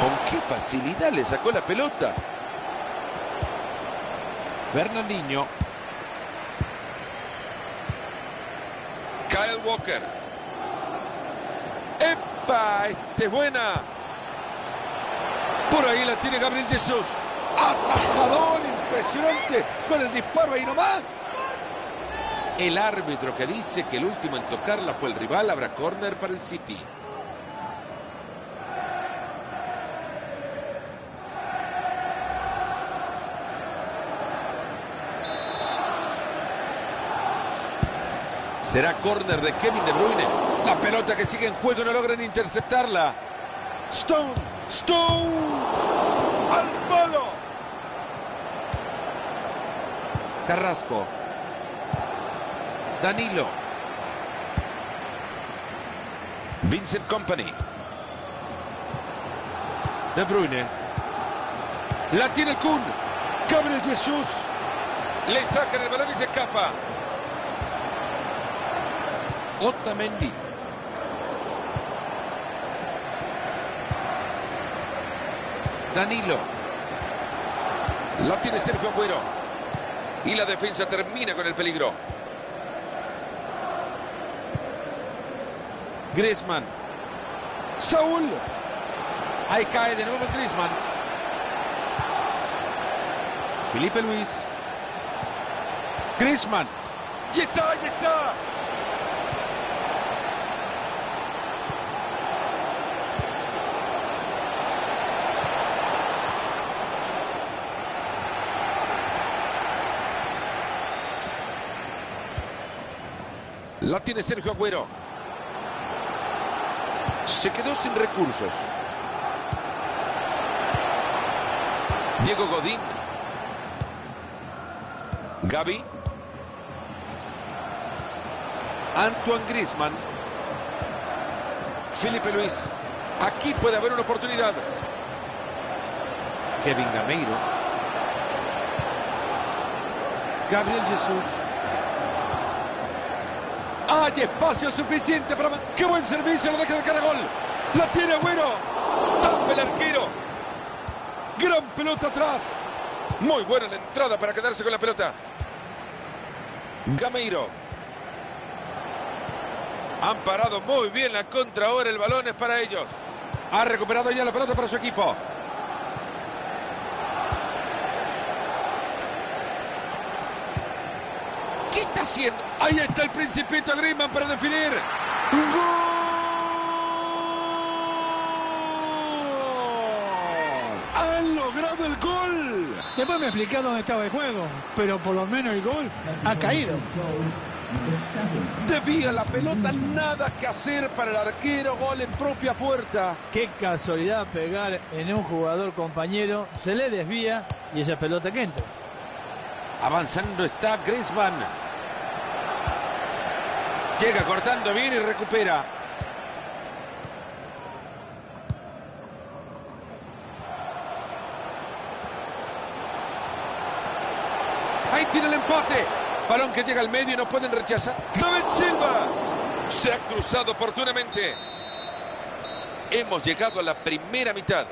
Con qué facilidad le sacó la pelota. Fernandinho. Kyle Walker. ¡Epa! Este es buena. Por ahí la tiene Gabriel Jesús. Atajador impresionante con el disparo ahí nomás. El árbitro que dice que el último en tocarla fue el rival, habrá córner para el City. Será córner de Kevin De Bruyne. La pelota que sigue en juego no logran interceptarla. Stone, Stone, al palo. Carrasco. Danilo. Vincent Company. De Bruyne. La tiene Kun. Gabriel Jesús. Le sacan el balón y se escapa. Otamendi. Danilo. La tiene Sergio Agüero. Y la defensa termina con el peligro. Griezmann. Saúl. Ahí cae de nuevo Griezmann. Felipe Luis. Griezmann. Y está, ahí está. La tiene Sergio Agüero. Se quedó sin recursos. Diego Godín. Gaby. Antoine Griezmann. Felipe Luis. Aquí puede haber una oportunidad. Kevin Gameiro. Gabriel Jesús. Hay espacio suficiente para... ¡Qué buen servicio! Lo deja de cara gol. La tiene Agüero. Tapa el arquero. Gran pelota atrás. Muy buena la entrada para quedarse con la pelota. Gameiro. Han parado muy bien la contra ahora. El balón es para ellos. Ha recuperado ya la pelota para su equipo. ¿Qué está haciendo? Ahí está el Principito Griezmann para definir. ¡Gol! ¡Han logrado el gol! Después me explicá dónde estaba el juego, pero por lo menos el gol ha caído. Desvía la pelota, nada que hacer para el arquero, gol en propia puerta. Qué casualidad pegar en un jugador compañero, se le desvía y esa pelota que entra. Avanzando está Griezmann. Llega cortando bien y recupera. Ahí tiene el empate. Balón que llega al medio y no pueden rechazar. David Silva. Se ha cruzado oportunamente. Hemos llegado a la primera mitad.